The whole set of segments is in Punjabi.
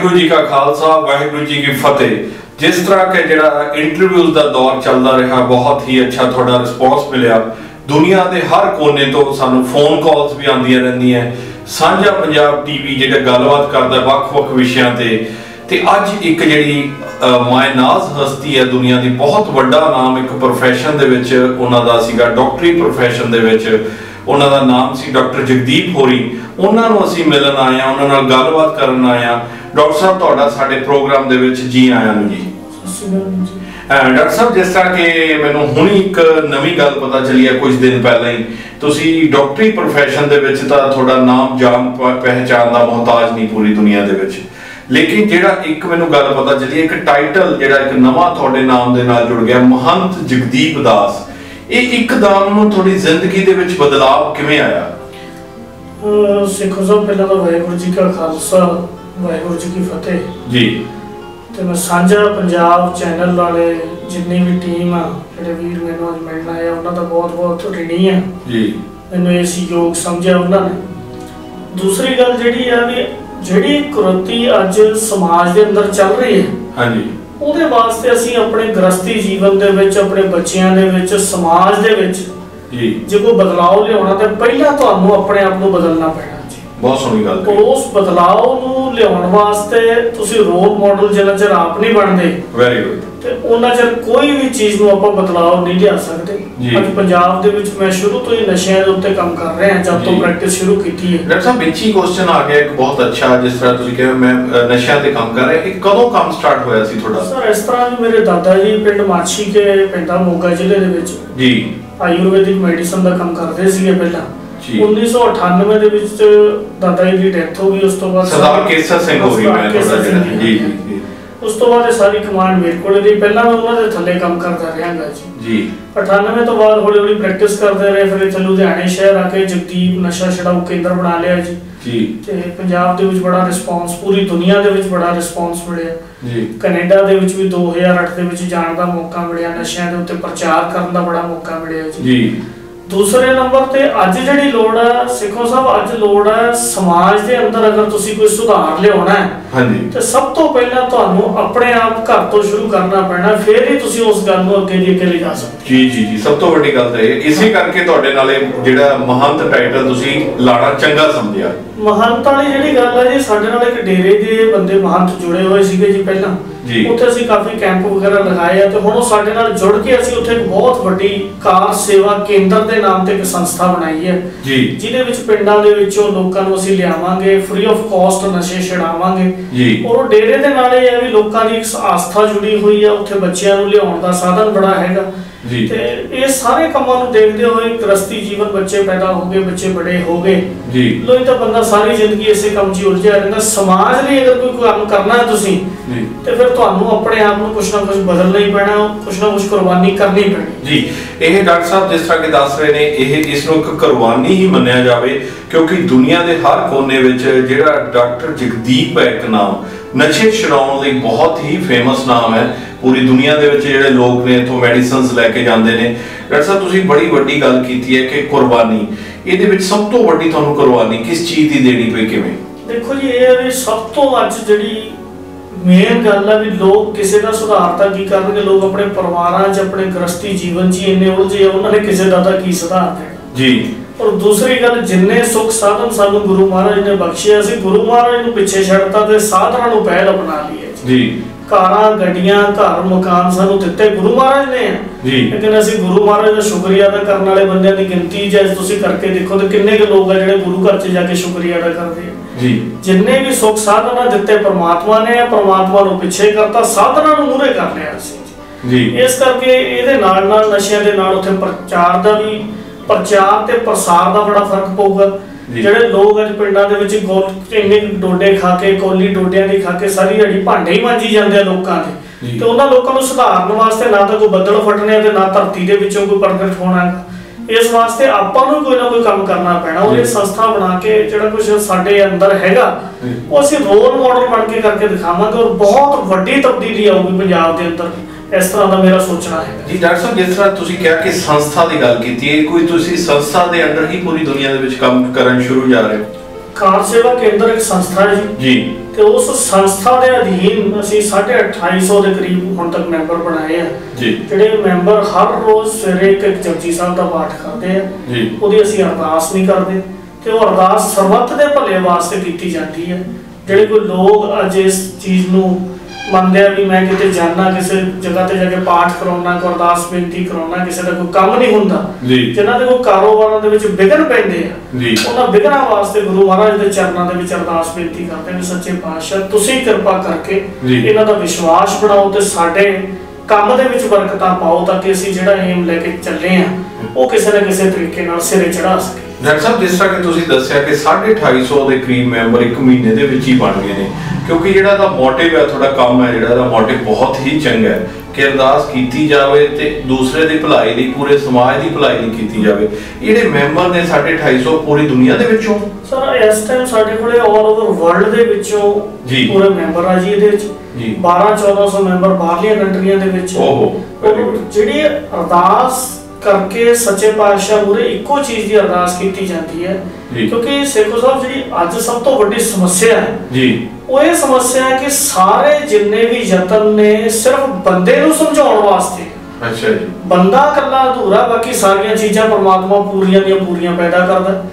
ਵਾਹਿਗੁਰੂ ਜੀ ਕਾ ਖਾਲਸਾ, ਵਾਹਿਗੁਰੂ ਜੀ ਕੀ ਫਤਿਹ। ਜਿਸ ਤਰ੍ਹਾਂ ਕਿ ਜਿਹੜਾ ਇੰਟਰਵਿਊਜ਼ ਦਾ ਦੌਰ ਚੱਲਦਾ ਰਿਹਾ, ਬਹੁਤ ਹੀ ਅੱਛਾ ਤੁਹਾਡਾ ਰਿਸਪੌਂਸ ਮਿਲਿਆ। ਦੁਨੀਆ ਦੇ ਹਰ ਕੋਨੇ ਤੋਂ ਸਾਨੂੰ ਫੋਨ ਕਾਲਸ ਵੀ ਆਉਂਦੀਆਂ ਰਹਿੰਦੀਆਂ। ਸਾਂਝਾ ਪੰਜਾਬ ਟੀਵੀ ਜਿਹੜਾ ਗੱਲਬਾਤ ਕਰਦਾ ਵੱਖ-ਵੱਖ ਵਿਸ਼ਿਆਂ ਤੇ। ਤੇ ਅੱਜ ਇੱਕ ਜਿਹੜੀ ਮਾਇਨਾਜ਼ ਹਸਤੀ ਹੈ ਦੁਨੀਆ ਦੀ, ਬਹੁਤ ਵੱਡਾ ਨਾਮ ਇੱਕ profession ਦੇ ਵਿੱਚ ਉਹਨਾਂ ਦਾ ਸੀਗਾ ਡਾਕਟਰੀ profession ਦੇ ਵਿੱਚ। ਉਹਨਾਂ ਦਾ ਨਾਮ ਸੀ ਡਾਕਟਰ ਜਗਦੀਪ ਹੋਰੀ। ਉਹਨਾਂ ਨੂੰ ਅਸੀਂ ਮਿਲਣ ਆਏ ਆ ਉਹਨਾਂ ਨਾਲ ਗੱਲਬਾਤ ਕਰਨ ਆਏ ਆ ਡਾਕਟਰ ਸਾਹਿਬ, ਤੁਹਾਡਾ ਸਾਡੇ ਪ੍ਰੋਗਰਾਮ ਦੇ ਵਿੱਚ ਜੀ ਆਇਆਂ ਨੂੰ ਜੀ। ਡਾਕਟਰ ਸਾਹਿਬ, ਜਿਸ ਤਰ੍ਹਾਂ ਕਿ ਮੈਨੂੰ ਹੁਣੀ ਇੱਕ ਨਵੀਂ ਗੱਲ ਪਤਾ ਚੱਲੀ ਹੈ ਕੁਝ ਦਿਨ ਪਹਿਲਾਂ ਹੀ। ਤੁਸੀਂ ਡਾਕਟਰੀ profession ਦੇ ਵਿੱਚ ਤਾਂ ਤੁਹਾਡਾ ਨਾਮ ਜਾਣ ਪਹਿਚਾਨ ਦਾ ਮੁਹਤਾਜ ਨਹੀਂ ਪੂਰੀ ਦੁਨੀਆ ਦੇ ਵਿੱਚ। ਲੇਕਿਨ ਜਿਹੜਾ ਇੱਕ ਮੈਨੂੰ ਗੱਲ ਪਤਾ ਚੱਲੀ, ਇੱਕ ਟਾਈਟਲ ਜਿਹੜਾ ਇੱਕ ਨਵਾਂ ਤੁਹਾਡੇ ਨਾਮ ਦੇ ਨਾਲ ਜੁੜ ਗਿਆ, ਮਹੰਤ ਜਗਦੀਪ ਦਾਸ। ਇਹ ਇੱਕਦਮ ਤੁਹਾਡੀ ਜ਼ਿੰਦਗੀ ਦੇ ਵਿੱਚ ਬਦਲਾਅ ਕਿਵੇਂ ਆਇਆ? ਸਿੱਖੋ ਸਾਹਿਬ, ਪਹਿਲਾਂ ਤਾਂ ਵਾਹਿਗੁਰੂ ਜੀ ਕਾ ਖਾਲਸਾ। ਵਾਹਿਗੁਰੂ ਜੀ ਕੀ ਫਤਿਹ। ਜੀ। ਤੇ ਮੈਂ ਸਾਂਝਾ ਪੰਜਾਬ ਚੈਨਲ ਵਾਲੇ ਜਿੰਨੀ ਵੀ ਟੀਮ ਆ ਜਿਹੜੇ ਵੀਰ ਮੈਨੂੰ ਅੱਜ ਮਿਲਣ ਆਏ ਆ ਉਹਨਾਂ ਦਾ ਬਹੁਤ ਬਹੁਤ ਰਿਣੀ ਆ। ਜੀ। ਮੈਨੂੰ ਇਸ ਯੋਗ ਸਮਝਿਆ ਉਹਨਾਂ ਨੇ। ਦੂਸਰੀ ਗੱਲ ਜਿਹੜੀ ਆ ਵੀ ਜਿਹੜੀ ਕੁਰਤੀ ਅੱਜ ਸਮਾਜ ਦੇ ਅੰਦਰ ਚੱਲ ਰਹੀ ਹੈ ਹਾਂਜੀ। ਉਹਦੇ ਵਾਸਤੇ ਅਸੀਂ ਆਪਣੇ ਗ੍ਰਸਤੀ ਜੀਵਨ ਦੇ ਵਿੱਚ ਆਪਣੇ ਬੱਚਿਆਂ ਦੇ ਵਿੱਚ ਸਮਾਜ ਦੇ ਵਿੱਚ ਜੀ। ਜੇ ਕੋਈ ਬਦਲਾਅ ਲਿਆਉਣਾ ਤਾਂ ਪਹਿਲਾਂ ਤੁਹਾਨੂੰ ਆਪਣੇ ਆਪ ਨੂੰ ਬਦਲਣਾ ਪੈਣਾ। ਬਹੁਤ ਸੋਹਣੀ ਗੱਲ ਕਹੀ। ਉਸ ਬਦਲਾਅ ਨੂੰ ਲਿਆਉਣ ਵਾਸਤੇ ਤੁਸੀਂ ਰੋਲ ਮਾਡਲ ਜਿੰਨਾ ਚਿਰ ਆਪ ਨਹੀਂ ਬਣਦੇ ਵੈਰੀ ਗੁੱਡ ਤੇ ਉਹਨਾਂ ਚਿਰ ਕੋਈ ਵੀ ਚੀਜ਼ ਨੂੰ ਆਪਾਂ ਬਦਲਾਅ ਨਹੀਂ ਲਿਆ ਸਕਦੇ। ਅੱਜ ਪੰਜਾਬ ਦੇ ਵਿੱਚ ਮੈਂ ਸ਼ੁਰੂ ਤੋਂ ਹੀ ਨਸ਼ਿਆਂ ਦੇ ਉੱਤੇ ਕੰਮ ਕਰ ਰਿਹਾ ਜਦ ਤੋਂ। ਪ੍ਰੈਕਟਿਸ ਸ਼ੁਰੂ ਕੀਤੀ ਹੈ। ਡਾਕਟਰ ਸਾਹਿਬ ਵਿੱਚ ਹੀ ਕੁਐਸਚਨ ਆ ਗਿਆ ਇੱਕ ਬਹੁਤ ਅੱਛਾ ਜਿਸ ਤਰ੍ਹਾਂ ਤੁਸੀਂ ਕਿਹਾ ਮੈਂ ਨਸ਼ਿਆਂ ਤੇ ਕੰਮ ਕਰ ਰਿਹਾ। ਇਹ ਕਦੋਂ ਕੰਮ ਸਟਾਰਟ ਹੋਇਆ ਸੀ ਤੁਹਾਡਾ? ਸਰ ਇਸ ਤਰ੍ਹਾਂ ਮੇਰੇ ਦਾਦਾ ਜੀ ਪਿੰਡ ਮਾਛੀ ਕੇ ਪਿੰਡਾ ਮੋਗਾ ਜ਼ਿਲ੍ਹੇ ਦੇ ਵਿੱਚ। ਜੀ। ਆਯੁਰਵੈਦਿਕ ਮੈਡੀਸਨ ਦਾ ਕੰਮ ਕਰਦੇ ਸੀਗੇ ਪਹਿਲਾਂ। ਜੀ। 1998 ਦੇ ਵਿੱਚ ਦਾਦਾ ਜੀ ਦੀ ਡੈਥ ਹੋ ਗਈ ਉਸ ਤੋਂ ਬਾਅਦ ਸਰਦਾਰ ਕੇਸਰ ਸਿੰਘ ਹੋਰੀ ਸਰਦਾਰ ਮੈਂ ਤੁਹਾਡਾ ਜੀ। ਜੀ ਜੀ ਉਸ ਤੋਂ ਬਾਅਦ ਇਹ ਸਾਰੀ ਕਮਾਂਡ ਮੇਰੇ ਕੋਲ ਰਹੀ। ਪਹਿਲਾਂ ਮੈਂ ਉਹਨਾਂ ਦੇ ਥੱਲੇ ਕੰਮ ਕਰਦਾ ਰਿਹਾਗਾ ਜੀ। ਜੀ। 98 ਤੋਂ ਬਾਅਦ ਹੌਲੀ ਹੌਲੀ ਪ੍ਰੈਕਟਿਸ ਕਰਦੇ ਰਹੇ ਫਿਰ ਇੱਥੇ ਲੁਧਿਆਣੇ ਸ਼ਹਿਰ ਆ ਕੇ ਜਗਦੀਪ ਨਸ਼ਾ ਛਡਾਊ ਕੇਂਦਰ ਬਣਾ ਲਿਆ ਜੀ। ਜੀ। ਤੇ ਪੰਜਾਬ ਦੇ ਵਿੱਚ ਬੜਾ ਰਿਸਪੌਂਸ ਪੂਰੀ ਦੁਨੀਆ ਦੇ ਵਿੱਚ ਬੜਾ ਰਿਸਪੌਂਸ ਮਿਲਿਆ। ਜੀ। ਕੈਨੇਡਾ ਦੇ ਵਿੱਚ ਵੀ 2008 ਦੇ ਵਿੱਚ ਜਾਣ ਦਾ ਮੌਕਾ ਮਿਲਿਆ ਨਸ਼ਿਆਂ ਦੇ ਉੱਤੇ ਪ੍ਰਚਾਰ ਕਰਨ ਦਾ ਬੜਾ ਮੌਕਾ ਮਿਲਿਆ ਜੀ। ਜੀ। ਦੂਸਰੇ ਨੰਬਰ ਤੇ ਅੱਜ ਜਿਹੜੀ ਲੋੜ ਹੈ ਸਿੱਖੋ ਸਾਹਿਬ ਅੱਜ ਲੋੜ ਹੈ ਸਮਾਜ ਦੇ ਅੰਦਰ ਅਗਰ ਤੁਸੀਂ ਕੋਈ ਸੁਧਾਰ ਲਿਆਉਣਾ ਹੈ ਹਾਂਜੀ। ਤੇ ਸਭ ਤੋਂ ਪਹਿਲਾਂ ਤੁਹਾਨੂੰ ਆਪਣੇ ਆਪ ਘਰ ਤੋਂ ਸ਼ੁਰੂ ਕਰਨਾ ਪੈਣਾ ਫਿਰ ਹੀ ਤੁਸੀਂ ਉਸ ਗੱਲ ਨੂੰ ਅੱਗੇ ਦੀ ਅੱਗੇ ਲਿਜਾ ਸਕਦੇ ਜੀ ਜੀ ਜੀ ਸਭ ਤੋਂ ਵੱਡੀ ਗੱਲ ਤਾਂ ਇਹ ਇਸੇ ਕਰਕੇ ਤੁਹਾਡੇ ਨਾਲ ਇਹ ਜਿਹੜਾ ਮਹੰਤ ਟਾਈਟਲ ਤੁਸੀਂ ਲਾਣਾ ਚੰਗਾ ਸਮਝਿਆ। ਮਹੰਤ ਵਾਲੀ ਜਿਹੜੀ ਗੱਲ ਹੈ ਜੀ ਸਾਡੇ ਨਾਲ ਇੱਕ ਡੇਰੇ ਦੇ ਬੰਦੇ ਮਹੰਤ ਜੁੜੇ ਹੋਏ ਸੀਗੇ ਜੀ ਪਹਿਲਾਂ। ਜੀ। ਉੱਥੇ ਅਸੀਂ ਕਾਫੀ ਕੈਂਪ ਵਗੈਰਾ ਲਗਾਏ ਆ ਤੇ ਹੁਣ ਉਹ ਸਾਡੇ ਨਾਲ ਜੁੜ ਕੇ ਅਸੀਂ ਉੱਥੇ ਇੱਕ ਬਹੁਤ ਵੱਡੀ ਕਾਰ ਸੇਵਾ ਕੇਂਦਰ ਦੇ ਨਾਮ ਤੇ ਇੱਕ ਸੰਸਥਾ ਬਣਾਈ ਹੈ। ਜੀ। ਜਿਹਦੇ ਵਿੱਚ ਪਿੰਡਾਂ ਦੇ ਵਿੱਚੋਂ ਲੋਕਾਂ ਨੂੰ ਅਸੀਂ ਲਿਆਵਾਂਗੇ ਫ੍ਰੀ ਆਫ ਕਾਸਟ ਨਸ਼ੇ ਛਡਾਵਾਂਗੇ। ਜੀ। ਔਰ ਉਹ ਡੇਰੇ ਦੇ ਨਾਲ ਇਹ ਹੈ ਵੀ ਲੋਕਾਂ ਦੀ ਇੱਕ ਆਸਥਾ ਜੁੜੀ ਹੋਈ ਆ ਉੱਥੇ ਬੱਚਿਆਂ ਨੂੰ ਲਿਆਉਣ ਦਾ ਸਾਧਨ ਬੜਾ ਹੈਗਾ। ਜੀ। ਤੇ ਇਹ ਸਾਰੇ ਕੰਮਾਂ ਨੂੰ ਦੇਖਦੇ ਹੋਏ ਗ੍ਰਸਤੀ ਜੀਵਨ ਬੱਚੇ ਪੈਦਾ ਹੋ ਗਏ ਬੱਚੇ ਬੜੇ ਹੋ ਗਏ। ਜੀ। ਲੋਈ ਤਾਂ ਬੰਦਾ ਸਾਰੀ ਜ਼ਿੰਦਗੀ ਇਸੇ ਕੰਮ 'ਚ ਉਲਝਿਆ ਰਹਿੰਦਾ। ਸਮਾਜ ਲਈ ਅਗਰ ਕੋਈ ਕੰਮ ਕਰਨਾ ਹੈ ਤੁਸੀਂ ਜੀ। ਤੇ ਫਿਰ ਤੁਹਾਨੂੰ ਆਪਣੇ ਆਪ ਨੂੰ ਕੁਛ ਨਾ ਕੁਛ ਬਦਲਣਾ ਹੀ ਪੈਣਾ ਕੁਛ ਨਾ ਕੁਛ ਕੁਰਬਾਨੀ ਕਰਨੀ ਪੈਣੀ। ਜੀ। ਇਹ ਡਾਕਟਰ ਸਾਹਿਬ ਜਿਸ ਤਰ੍ਹਾਂ ਕਿ ਦੱਸ ਰਹੇ ਨੇ ਇਹ ਇਸ ਨੂੰ ਇੱਕ ਕੁਰਬਾਨੀ ਹੀ ਮੰਨਿਆ ਜਾਵੇ ਕਿਉਂਕਿ ਦੁਨੀਆ ਦੇ ਹਰ ਕੋਨੇ ਵਿੱਚ ਜਿਹੜਾ ਡਾਕਟਰ ਜਗਦੀਪ ਹੈ ਇੱਕ ਨਾਮ ਨਸ਼ੇ ਛਡਾਉਣ ਲਈ ਬਹੁਤ ਹੀ ਫੇਮਸ ਨਾਮ ਹੈ। ਪੂਰੀ ਦੁਨੀਆ ਦੇ ਵਿੱਚ ਜਿਹੜੇ ਲੋਕ ਨੇ ਇਥੋਂ ਮੈਡੀਸਿਨਸ ਲੈ ਕੇ ਜਾਂਦੇ ਨੇ। ਡਾਕਟਰ ਸਾਹਿਬ ਤੁਸੀਂ ਬੜੀ ਵੱਡੀ ਗੱਲ ਕੀਤੀ ਹੈ ਕਿ ਕੁਰਬਾਨੀ। ਇਹਦੇ ਵਿੱਚ ਸਭ ਤੋਂ ਵੱਡੀ ਤੁਹਾਨੂੰ ਕੁਰਬਾਨੀ ਕਿਸ ਚੀਜ਼ ਦੀ ਦੇਣੀ ਪਈ ਕਿਵੇਂ? ਦੇਖੋ ਜੀ ਇਹ ਹੈ ਵੀ ਸਭ ਤੋਂ ਅੱਜ ਜਿਹੜੀ ਮੇਨ ਗੱਲ ਹੈ ਵੀ ਲੋਕ ਕਿਸੇ ਦਾ ਸੁਧਾਰ ਤਾਂ ਕੀ ਕਰਨਗੇ? ਲੋਕ ਆਪਣੇ ਪਰਿਵਾਰਾਂ 'ਚ ਆਪਣੇ ਗ੍ਰਸਤੀ ਜੀਵਨ 'ਚ ਇੰਨੇ ਉਲਝੇ ਉਹਨਾਂ ਨੇ ਕਿਸੇ ਦਾ ਤਾਂ ਕੀ ਸੁਧਾਰ ਦੇਣਾ? ਜੀ। ਔਰ ਦੂਸਰੀ ਗੱਲ ਜਿੰਨੇ ਸੁੱਖ ਸਾਧਨ ਸਾਨੂੰ ਗੁਰੂ ਮਹਾਰਾਜ ਨੇ ਬਖਸ਼ਿਆ ਸੀ ਗੁਰੂ ਮਹਾਰਾਜ ਨੂੰ ਪਿੱਛੇ ਛੱਡਤਾ ਤੇ ਸਾਧਨਾਂ ਨੂੰ ਪਹਿਲ ਅਪਣਾ ਲਈ ਹੈ ਜੀ। ਕਾਰਾਂ ਗੱਡੀਆਂ ਘਰ ਮਕਾਨ ਸਾਨੂੰ ਦਿੱਤੇ ਗੁਰੂ ਮਹਾਰਾਜ ਨੇ। ਜੀ। ਲੇਕਿਨ ਅਸੀਂ ਗੁਰੂ ਮਹਾਰਾਜ ਦਾ ਸ਼ੁਕਰੀਆ ਅਦਾ ਕਰਨ ਵਾਲੇ ਬੰਦਿਆਂ ਦੀ ਗਿਣਤੀ ਜੇ ਤੁਸੀਂ ਕਰਕੇ ਦੇਖੋ ਤੇ ਕਿੰਨੇ ਕੁ ਲੋਕ ਆ ਜਿਹੜੇ ਗੁਰੂ ਘਰ 'ਚ ਜਾ ਕੇ ਸ਼ੁਕਰੀਆ ਅਦਾ ਕਰਦੇ ਆ। ਜੀ। ਜਿੰਨੇ ਵੀ ਸੁੱਖ ਸਾਧਨਾ ਦਿੱਤੇ ਪ੍ਰਮਾਤਮਾ ਨੇ ਪ੍ਰਮਾਤਮਾ ਨੂੰ ਪਿੱਛੇ ਕਰਤਾ ਸਾਧਨਾ ਨੂੰ ਮੂਹਰੇ ਕਰ ਲਿਆ ਸੀ ਜੀ। ਇਸ ਕਰਕੇ ਇਹਦੇ ਨਾਲ ਨਾਲ ਨਸ਼ਿਆਂ ਦੇ ਨਾਲ ਉੱਥੇ ਪ੍ਰਚਾਰ ਦਾ ਵੀ ਪ੍ਰਚਾਰ ਤੇ ਪ੍ਰਸਾਰ ਦਾ ਬੜਾ ਫ਼ਰਕ ਪਊਗਾ। ਜਿਹੜੇ ਲੋਕ ਅੱਜ ਪਿੰਡਾਂ ਦੇ ਵਿੱਚ ਗੋਲ ਇੰਨੇ ਡੋਡੇ ਖਾ ਕੇ ਕੋਲੀ ਡੋਡਿਆਂ ਦੀ ਖਾ ਕੇ ਸਾਰੀ ਜੜੀ ਭਾਂਡੇ ਹੀ ਮਾਂਜੀ ਜਾਂਦੇ ਆ ਲੋਕਾਂ ਦੇ। ਤੇ ਉਹਨਾਂ ਲੋਕਾਂ ਨੂੰ ਸੁਧਾਰਨ ਵਾਸਤੇ ਨਾ ਤਾਂ ਕੋਈ ਬੱਦਲ ਫਟਣੇ ਤੇ ਨਾ ਧਰਤੀ ਦੇ ਵਿੱਚੋਂ ਕੋਈ ਪ੍ਰਗਟ ਹੋਣਾ। ਇਸ ਵਾਸਤੇ ਆਪਾਂ ਨੂੰ ਕੋਈ ਨਾ ਕੋਈ ਕੰਮ ਕਰਨਾ ਪੈਣਾ ਉਹਦੀ। ਸੰਸਥਾ ਬਣਾ ਕੇ ਜਿਹੜਾ ਕੁਝ ਸਾਡੇ ਅੰਦਰ ਹੈਗਾ। ਉਹ ਅਸੀਂ ਰੋਲ ਮਾਡਲ ਬਣ ਕੇ ਕਰਕੇ ਦਿਖਾਵਾਂਗੇ ਔਰ ਬਹੁਤ ਵੱਡੀ ਤਬਦੀਲੀ ਆਊਗੀ ਪੰਜਾਬ ਦੇ ਅੰਦਰ ਇਸ ਤਰ੍ਹਾਂ ਦਾ ਮੇਰਾ ਸੋਚਣਾ ਹੈ। ਜੀ ਡਾਕਟਰ ਸਾਹਿਬ ਜਿਸ ਤਰ੍ਹਾਂ ਤੁਸੀਂ ਕਿਹਾ ਕਿ ਸੰਸਥਾ ਦੀ ਗੱਲ ਕੀਤੀ ਹੈ ਕੋਈ ਤੁਸੀਂ ਸੰਸਥਾ ਦੇ ਅੰਡਰ ਹੀ ਪੂਰੀ ਦੁਨੀਆ ਦੇ ਵਿੱਚ ਕੰਮ ਕਰਨ ਸ਼ੁਰੂ ਜਾ ਰਹੇ ਹੋ? ਕਾਰ ਸੇਵਾ ਕੇਂਦਰ ਇੱਕ ਸੰਸਥਾ ਹੈ ਜੀ। ਜੀ। ਤੇ ਉਸ ਸੰਸਥਾ ਦੇ ਅਧੀਨ ਅਸੀਂ 2850 ਦੇ ਕਰੀਬ ਹੁਣ ਤੱਕ ਮੈਂਬਰ ਬਣਾਏ ਆ। ਜੀ। ਜਿਹੜੇ ਮੈਂਬਰ ਹਰ ਰੋਜ਼ ਸਵੇਰੇ ਇੱਕ ਇੱਕ ਜਪਜੀ ਸਾਹਿਬ ਦਾ ਪਾਠ ਕਰਦੇ ਆ ਜੀ। ਉਹਦੀ ਅਸੀਂ ਅਰਦਾਸ ਨਹੀਂ ਕਰਦੇ। ਤੇ ਉਹ ਅਰਦਾਸ ਸਰਬੱਤ ਦੇ ਭਲੇ ਵਾਸਤੇ ਕੀਤੀ ਜਾਂਦੀ ਹੈ। ਜਿਹੜੇ ਕੋਈ ਲੋਕ ਅੱਜ ਇਸ ਚੀਜ਼ ਨੂੰ ਮੰਨਦੇ ਆ ਵੀ ਮੈਂ ਕਿਤੇ ਜਾਣਾ ਕਿਸੇ ਜਗ੍ਹਾ ਤੇ ਜਾ ਕੇ ਪਾਠ ਕਰਾਉਣਾ ਕੋਈ ਅਰਦਾਸ ਬੇਨਤੀ ਕਰਾਉਣਾ ਕਿਸੇ ਦਾ ਕੋਈ ਕੰਮ ਨਹੀਂ ਹੁੰਦਾ। ਜਿਨ੍ਹਾਂ ਦੇ ਕੋਈ ਕਾਰੋਬਾਰਾਂ ਦੇ ਵਿੱਚ ਵਿਘਨ ਪੈਂਦੇ ਆ ਉਹਨਾਂ ਵਿਘਨਾਂ ਵਾਸਤੇ ਗੁਰੂ ਮਹਾਰਾਜ ਦੇ ਚਰਨਾਂ ਦੇ ਵਿੱਚ ਅਰਦਾਸ ਬੇਨਤੀ ਕਰਦੇ ਨੇ ਸੱਚੇ ਪਾਤਸ਼ਾਹ ਤੁਸੀਂ ਕਿਰਪਾ ਕਰਕੇ। ਇਹਨਾਂ ਦਾ ਵਿਸ਼ਵਾਸ ਬਣਾਓ ਤੇ ਸਾਡੇ ਕੰਮ ਦੇ ਵਿੱਚ ਬਰਕਤਾਂ ਪਾਓ ਤਾਂ ਕਿ ਅਸੀਂ ਜਿਹੜਾ ਏਮ ਲੈ ਕੇ ਚੱਲੇ ਆ ਉਹ ਕਿਸੇ ਨਾ ਕਿਸੇ ਤਰੀਕੇ ਨਾਲ ਸਿਰੇ ਚੜਾ ਸਕੀਏ। ਡਾਕਟਰ ਸਾਹਿਬ ਜਿਸ ਤਰ੍ਹਾਂ ਕਿ ਤੁਸੀਂ ਦੱਸਿਆ ਕਿ 250 ਦੇ ਕਰੀਬ ਮੈਂਬਰ ਇੱਕ ਮਹੀਨੇ ਦੇ ਵਿੱਚ ਹੀ ਬਣ ਗਏ ਨੇ। ਕਿਉਂਕਿ ਜਿਹੜਾ ਦਾ ਮੋਟਿਵ ਹੈ ਤੁਹਾਡਾ ਕੰਮ ਹੈ ਜਿਹੜਾ ਦਾ ਮੋਟਿਵ ਬਹੁਤ ਹੀ ਚੰਗਾ ਹੈ ਕਿ ਅਰਦਾਸ ਕੀਤੀ ਜਾਵੇ ਤੇ ਦੂਸਰੇ ਦੀ ਭਲਾਈ ਲਈ ਪੂਰੇ ਸਮਾਜ ਦੀ ਭਲਾਈ ਲਈ ਕੀਤੀ ਜਾਵੇ। ਜਿਹੜੇ ਮੈਂਬਰ ਨੇ 250 ਪੂਰੀ ਦੁਨੀਆ ਦੇ ਵਿੱਚੋਂ। ਸਰ ਇਸ ਟਾਈਮ ਸਾਡੇ ਕੋਲੇ ਆਲ ਓਵਰ ਵਰਲਡ ਦੇ ਵਿੱਚੋਂ ਜੀ। ਪੂਰੇ ਮੈਂਬਰ ਆ ਜੀ ਇਹਦੇ ਵਿੱਚ। ਜੀ। 12 1400 ਮੈਂਬਰ ਬਾਹਰਲੀਆਂ ਕੰਟਰੀਆਂ ਦੇ ਵਿੱਚ। ਓਹੋ. ਜਿਹੜੀ ਅਰਦਾਸ ਕਰਕੇ ਸੱਚੇ ਪਾਤਸ਼ਾਹ ਮੂਹਰੇ ਇੱਕੋ ਚੀਜ਼ ਦੀ ਅਰਦਾਸ ਕੀਤੀ ਜਾਂਦੀ ਹੈ। ਕਿਉਂਕਿ ਸੇਖੋ ਸਾਹਿਬ ਜਿਹੜੀ ਅੱਜ ਸਭ ਤੋਂ ਵੱਡੀ ਸਮੱਸਿਆ ਹੈ ਜੀ। ਉਹ ਇਹ ਸਮੱਸਿਆ ਹੈ ਕਿ ਸਾਰੇ ਜਿੰਨੇ ਵੀ ਯਤਨ ਨੇ ਸਿਰਫ ਬੰਦੇ ਨੂੰ ਸਮਝਾਉਣ ਵਾਸਤੇ। ਅੱਛਾ ਜੀ। ਬੰਦਾ ਇਕੱਲਾ ਅਧੂਰਾ ਬਾਕੀ ਸਾਰੀਆਂ ਚੀਜ਼ਾਂ ਪਰਮਾਤਮਾ ਪੂਰੀਆਂ ਦੀਆਂ ਪੂਰੀਆਂ ਪੈਦਾ ਕਰਦਾ।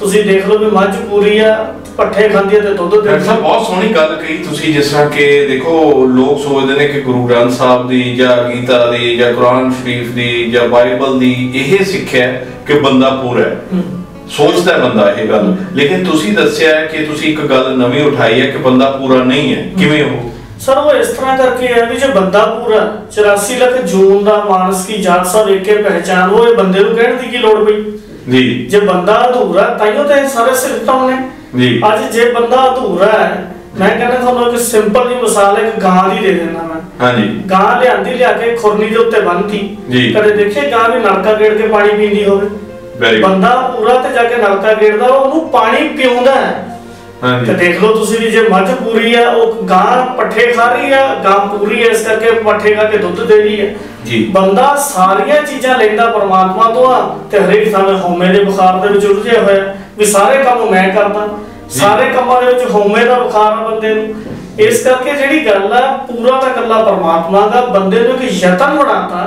ਤੁਸੀਂ ਦੇਖ ਲਓ ਵੀ ਮੱਝ ਪੂਰੀ ਆ ਪੱਠੇ ਖਾਂਦੀ ਤੇ ਦੁੱਧ ਦਿੰਦੀ ਸਾਹਿਬ ਆ ਬਹੁਤ ਸੋਹਣੀ ਗੱਲ ਕਹੀ ਤੁਸੀਂ ਜਿਸ ਤਰ੍ਹਾਂ ਕਿ ਦੇਖੋ ਲੋਕ ਸੋਚਦੇ ਨੇ ਕਿ ਗੁਰੂ ਗ੍ਰੰਥ ਸਾਹਿਬ ਦੀ ਜਾਂ ਗੀਤਾ ਦੀ ਜਾਂ ਕੁਰਾਨ ਸ਼ਰੀਫ ਦੀ ਜਾਂ ਬਾਈਬਲ ਦੀ ਇਹ ਸਿੱਖਿਆ ਹੈ ਕਿ ਬੰਦਾ ਪੂਰਾ ਹੈ। ਸੋਚਦਾ ਹੈ ਬੰਦਾ ਇਹ ਗੱਲ। ਲੇਕਿਨ ਤੁਸੀਂ ਦੱਸਿਆ ਹੈ ਕਿ ਤੁਸੀਂ ਇੱਕ ਗੱਲ ਨਵੀਂ ਉਠਾਈ ਹੈ ਕਿ ਬੰਦਾ ਪੂਰਾ ਨਹੀਂ ਹੈ। ਕਿਵੇਂ ਉਹ? ਸਰ ਉਹ ਇਸ ਤਰ੍ਹਾਂ ਕਰਕੇ ਹੈ ਵੀ ਜੇ ਬੰਦਾ ਪੂਰਾ 84 ਲੱਖ ਜੂਨ ਦਾ ਮਾਨਸ ਕੀ ਜਾਤ ਸਭ ਏਕੇ ਪਹਿਚਾਨ ਉਹ ਇਹ ਬੰਦੇ ਨੂੰ ਕਹਿਣ ਦੀ ਕੀ ਲੋੜ ਪਈ? ਜੀ। ਜੇ ਬੰਦਾ ਅਧੂਰਾ ਤਾਈਓ ਤੇ ਇਹ ਸਾਰੇ ਸਿਰਫਤਾਂ ਨੇ ਜੀ। ਅੱਜ ਜੇ ਬੰਦਾ ਅਧੂਰਾ ਹੈ ਮੈਂ ਕਹਿੰਦਾ ਤੁਹਾਨੂੰ ਇੱਕ ਸਿੰਪਲ ਜੀ ਮਿਸਾਲ ਇੱਕ ਗਾਂ ਦੀ ਦੇ ਦਿੰਦਾ ਮੈਂ। ਹਾਂਜੀ। ਗਾਂ ਲਿਆਂਦੀ ਲਿਆ ਕੇ ਖੁਰਨੀ ਦੇ ਉੱਤੇ ਬੰਨਤੀ। ਕਦੇ ਦੇਖੇ ਗਾਂ ਵੀ ਨਲਕਾ ਗੇੜ ਕੇ ਪਾਣੀ ਪੀਂਦੀ ਹੋਵੇ? ਵੈਰੀ ਬੰਦਾ ਪੂਰਾ ਤੇ ਜਾ ਕੇ ਨਲਕਾ ਗੇੜਦਾ ਉਹਨੂੰ ਪਾਣੀ ਪਿਉਂਦਾ ਹੈ। ਤੇ ਦੇਖ ਲਓ ਤੁਸੀਂ ਵੀ ਜੇ ਮੱਝ ਪੂਰੀ ਆ ਉਹ ਗਾਂ ਪੱਠੇ ਖਾ ਰਹੀ ਆ ਗਾਂ ਪੂਰੀ ਐ ਇਸ ਕਰਕੇ ਪੱਠੇ ਖਾ ਕੇ ਦੁੱਧ ਦੇ ਰਹੀ ਹੈ। ਜੀ। ਬੰਦਾ ਸਾਰੀਆਂ ਚੀਜ਼ਾਂ ਲੈਂਦਾ ਪਰਮਾਤਮਾ ਤੋਂ ਆ ਤੇ ਹਰੇਕ ਸਮੇਂ ਹਉਮੈ ਦੇ ਬੁਖਾਰ ਦੇ ਵਿੱਚ ਉਲਝਿਆ ਹੋਇਆ ਵੀ ਸਾਰੇ ਕੰਮ ਮੈਂ ਕਰਦਾ। ਸਾਰੇ ਕੰਮਾਂ ਦੇ ਵਿੱਚ ਹੋਮੇ ਦਾ ਬੁਖਾਰ ਆ ਬੰਦੇ ਨੂੰ। ਇਸ ਕਰਕੇ ਜਿਹੜੀ ਗੱਲ ਆ ਪੂਰਾ ਤਾਂ ਇਕੱਲਾ ਪਰਮਾਤਮਾ ਦਾ ਬੰਦੇ ਨੂੰ ਇੱਕ ਯਤਨ ਬਣਾਤਾ।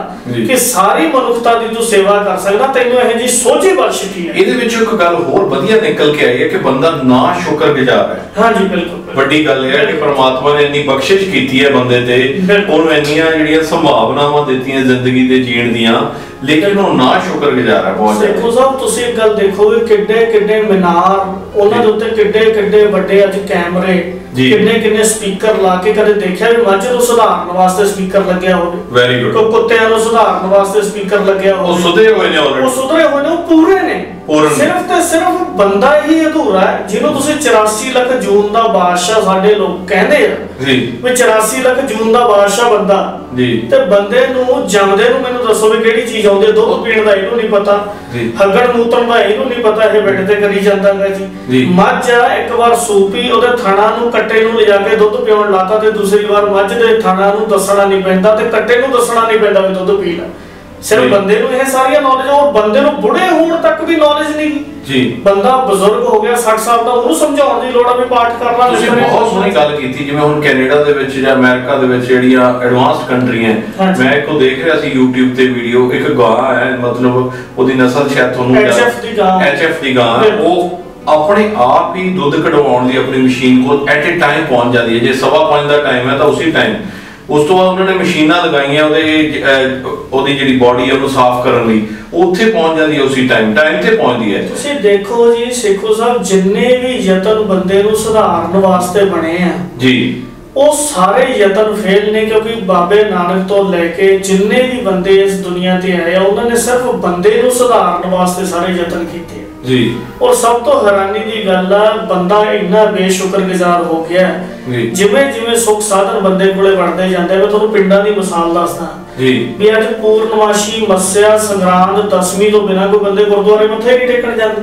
ਕਿ ਸਾਰੀ ਮਨੁੱਖਤਾ ਦੀ ਤੂੰ ਸੇਵਾ ਕਰ ਸਕਦਾ ਤੈਨੂੰ ਇਹ ਜੀ ਸੋਝੀ ਬਖਸ਼ੀ ਹੈ ਇਹਦੇ ਵਿੱਚੋਂ ਇੱਕ ਗੱਲ ਹੋਰ ਵਧੀਆ ਨਿਕਲ ਕੇ ਆਈ ਹੈ ਕਿ ਬੰਦਾ ਨਾ ਸ਼ੁਕਰਗੁਜ਼ਾਰ ਹੈ ਹਾਂਜੀ ਬਿਲਕੁਲ। ਵੱਡੀ ਗੱਲ ਇਹ ਹੈ ਕਿ ਪ੍ਰਮਾਤਮਾ ਨੇ ਇੰਨੀ ਬਖਸ਼ਿਸ਼ ਕੀਤੀ ਹੈ ਬੰਦੇ ਤੇ। ਉਹਨੂੰ ਇੰਨੀਆਂ ਜਿਹੜੀਆਂ ਸੰਭਾਵਨਾਵਾਂ ਦਿੱਤੀਆਂ ਜ਼ਿੰਦਗੀ ਦੇ ਜੀਣ ਦੀਆਂ ਲੇਕਿਨ ਉਹ ਨਾ ਸ਼ੁਕਰਗੁਜ਼ਾਰ ਹੈ ਬਹੁਤ ਦੇਖੋ ਸਾਹਿਬ ਤੁਸੀਂ ਇੱਕ ਗੱਲ ਦੇਖੋਗੇ ਕਿੱਡੇ ਕਿੱਡੇ ਮੀਨਾਰ ਉਹਨਾਂ ਦੇ ਉੱਤੇ ਕਿੱਡੇ ਕਿੱਡੇ ਵੱਡੇ ਅੱਜ ਕੈਮਰੇ ਜੀ। ਕਿੰਨੇ ਕਿੰਨੇ ਸਪੀਕਰ ਲਾ ਕੇ ਕਦੇ ਦੇਖਿਆ ਵੀ ਮੱਝ ਨੂੰ ਸੁਧਾਰਨ ਵਾਸਤੇ ਸਪੀਕਰ ਲੱਗਿਆ ਹੋਵੇ? ਵੈਰੀ ਗੁੱਡ ਕੋ ਕੁੱਤਿਆਂ ਨੂੰ ਸੁਧਾਰਨ ਵਾਸਤੇ ਸਪੀਕਰ ਲੱਗਿਆ ਉਹ ਹੋਵੇ ਸੁਧਰੇ ਹੋਏ ਨੇ ਉਹ ਸੁਧਰੇ ਹੋਏ ਨੇ ਉਹ ਪੂਰੇ ਨੇ। ਪੂਰਨ। ਸਿਰਫ ਤੇ ਸਿਰਫ ਬੰਦਾ ਹੀ ਅਧੂਰਾ ਹੈ ਜਿਹਨੂੰ ਤੁਸੀਂ 84 ਲੱਖ ਜੂਨ ਦਾ ਬਾਦਸ਼ਾਹ ਸਾਡੇ ਲੋਕ ਕਹਿੰਦੇ ਆ ਜੀ। ਵੀ 84 ਲੱਖ ਜੂਨ ਦਾ ਬਾਦਸ਼ਾਹ ਬੰਦਾ। ਜੀ। ਤੇ ਬੰਦੇ ਨੂੰ ਜੰਮਦੇ ਨੂੰ ਮੈਨੂੰ ਦੱਸੋ ਵੀ ਕਿਹੜੀ ਚੀਜ਼ ਆਉਂਦੀ ਹੈ? ਦੁੱਧ ਪੀਣ ਦਾ ਇਹਨੂੰ ਨਹੀਂ ਪਤਾ। ਜੀ। ਹੱਗਣ ਮੂਤਣ ਦਾ ਇਹਨੂੰ ਨਹੀਂ ਪਤਾ ਇਹ ਬੈੱਡ ਤੇ ਕਰੀ ਜਾਂਦਾਗਾ ਜੀ। ਜੀ। ਮੱਝ ਆ ਇੱਕ ਵਾਰ ਸੂਪੀ ਉਹਦੇ ਥਣਾ ਨੂੰ ਕੱਟੇ ਨੂੰ ਲਿਜਾ ਕੇ ਦੁੱਧ ਪਿਉਣ ਲਾਤਾ ਤੇ ਦੂਸਰੀ ਵਾਰ ਮੱਝ ਦੇ ਥਣਾ ਨੂੰ ਦੱਸਣਾ ਨਹੀਂ ਪੈਂਦਾ ਤੇ ਕੱਟੇ ਨੂੰ ਦੱਸਣਾ ਨਹੀਂ ਪੈਂਦਾ ਵੀ ਦੁੱਧ ਪੀ ਲੈ। ਸਿਰਫ। ਬੰਦੇ ਨੂੰ ਇਹ ਸਾਰੀਆਂ ਨੌਲੇਜ ਉਹ ਬੰਦੇ ਨੂੰ ਬੁੜੇ ਹੋਣ ਤੱਕ ਵੀ ਨੌਲੇਜ ਨਹੀਂ ਜੀ ਬੰਦਾ ਬਜ਼ੁਰਗ ਹੋ ਗਿਆ 60 ਸਾਲ ਦਾ ਉਹਨੂੰ ਸਮਝਾਉਣ ਦੀ ਲੋੜ ਆ ਵੀ ਪਾਠ ਕਰਨਾ ਤੁਸੀਂ ਬਹੁਤ ਸੋਹਣੀ ਗੱਲ ਕੀਤੀ ਜਿਵੇਂ ਹੁਣ ਕੈਨੇਡਾ ਦੇ ਵਿੱਚ ਜਾਂ ਅਮਰੀਕਾ ਦੇ ਵਿੱਚ ਜਿਹੜੀਆਂ ਐਡਵਾਂਸਡ ਕੰਟਰੀਆਂ। ਮੈਂ ਇੱਕੋ ਦੇਖ ਰਿਹਾ ਸੀ YouTube ਤੇ ਵੀਡੀਓ ਇੱਕ ਗਾਂ ਹੈ ਮਤਲਬ ਉਹਦੀ ਨਸਲ ਸ਼ਾਇਦ ਤੁਹਾਨੂੰ HF ਦੀ ਗਾਂ। ਐਚਐਫ ਦੀ ਗਾਂ। ਉਹ ਆਪਣੇ ਆਪ ਹੀ ਦੁੱਧ ਕਢਵਾਉਣ ਦੀ ਆਪਣੀ ਮਸ਼ੀਨ ਕੋਲ ਐਟ ਅ ਟਾਈਮ ਪਹੁੰਚ ਜਾਂਦੀ ਹੈ ਜੇ ਸਵਾ ਪੰਜ ਦਾ ਟਾਈਮ ਹੈ ਤਾਂ ਉਸੇ ਟਾਈਮ ਉਸ ਤੋਂ ਬਾਅਦ ਉਹਨਾਂ ਨੇ ਮਸ਼ੀਨਾਂ ਲਗਾਈਆਂ ਉਹਦੇ ਉਹਦੀ ਜਿਹੜੀ ਬਾਡੀ ਹੈ ਉਹਨੂੰ ਸਾਫ਼ ਕਰਨ ਲਈ। ਉੱਥੇ ਪਹੁੰਚ ਜਾਂਦੀ ਹੈ ਉਸੇ ਟਾਈਮ ਟਾਈਮ ਤੇ ਪਹੁੰਚਦੀ ਹੈ ਤੁਸੀਂ ਦੇਖੋ ਜੀ ਸੇਖੋ ਸਾਹਿਬ ਜਿੰਨੇ ਵੀ ਯਤਨ ਬੰਦੇ ਨੂੰ ਸੁਧਾਰਨ ਵਾਸਤੇ ਬਣੇ ਆ ਜੀ। ਉਹ ਸਾਰੇ ਯਤਨ ਫੇਲ ਨੇ ਕਿਉਂਕਿ ਬਾਬੇ ਨਾਨਕ ਤੋਂ ਲੈ ਕੇ ਜਿੰਨੇ ਵੀ ਬੰਦੇ ਇਸ ਦੁਨੀਆ ਤੇ ਆਏ ਆ ਉਹਨਾਂ ਨੇ ਸਿਰਫ ਬੰਦੇ ਨੂੰ ਸੁਧਾਰਨ ਵਾਸਤੇ ਸਾਰੇ ਯਤਨ ਕੀਤੇ। ਜੀ। ਔਰ ਸਭ ਤੋਂ ਹੈਰਾਨੀ ਦੀ ਗੱਲ ਆ ਬੰਦਾ ਇੰਨਾ ਬੇਸ਼ੁਕਰਗੁਜ਼ਾਰ ਹੋ ਗਿਆ ਜਿਵੇਂ ਜਿਵੇਂ ਸੁੱਖ ਸਾਧਨ ਬੰਦੇ ਕੋਲੇ ਬਣਦੇ ਜਾਂਦੇ ਮੈਂ ਤੁਹਾਨੂੰ ਪਿੰਡਾਂ ਦੀ ਮਿਸਾਲ ਦੱਸਦਾ। ਜੀ। ਵੀ ਅੱਜ ਪੂਰਨਮਾਸ਼ੀ ਮੱਸਿਆ ਸੰਗਰਾਂਦ ਦਸਵੀਂ ਤੋਂ ਬਿਨਾਂ ਕੋਈ ਬੰਦੇ ਗੁਰਦੁਆਰੇ ਮੱਥੇ ਨਹੀਂ ਟੇਕਣ ਜਾਂਦੇ।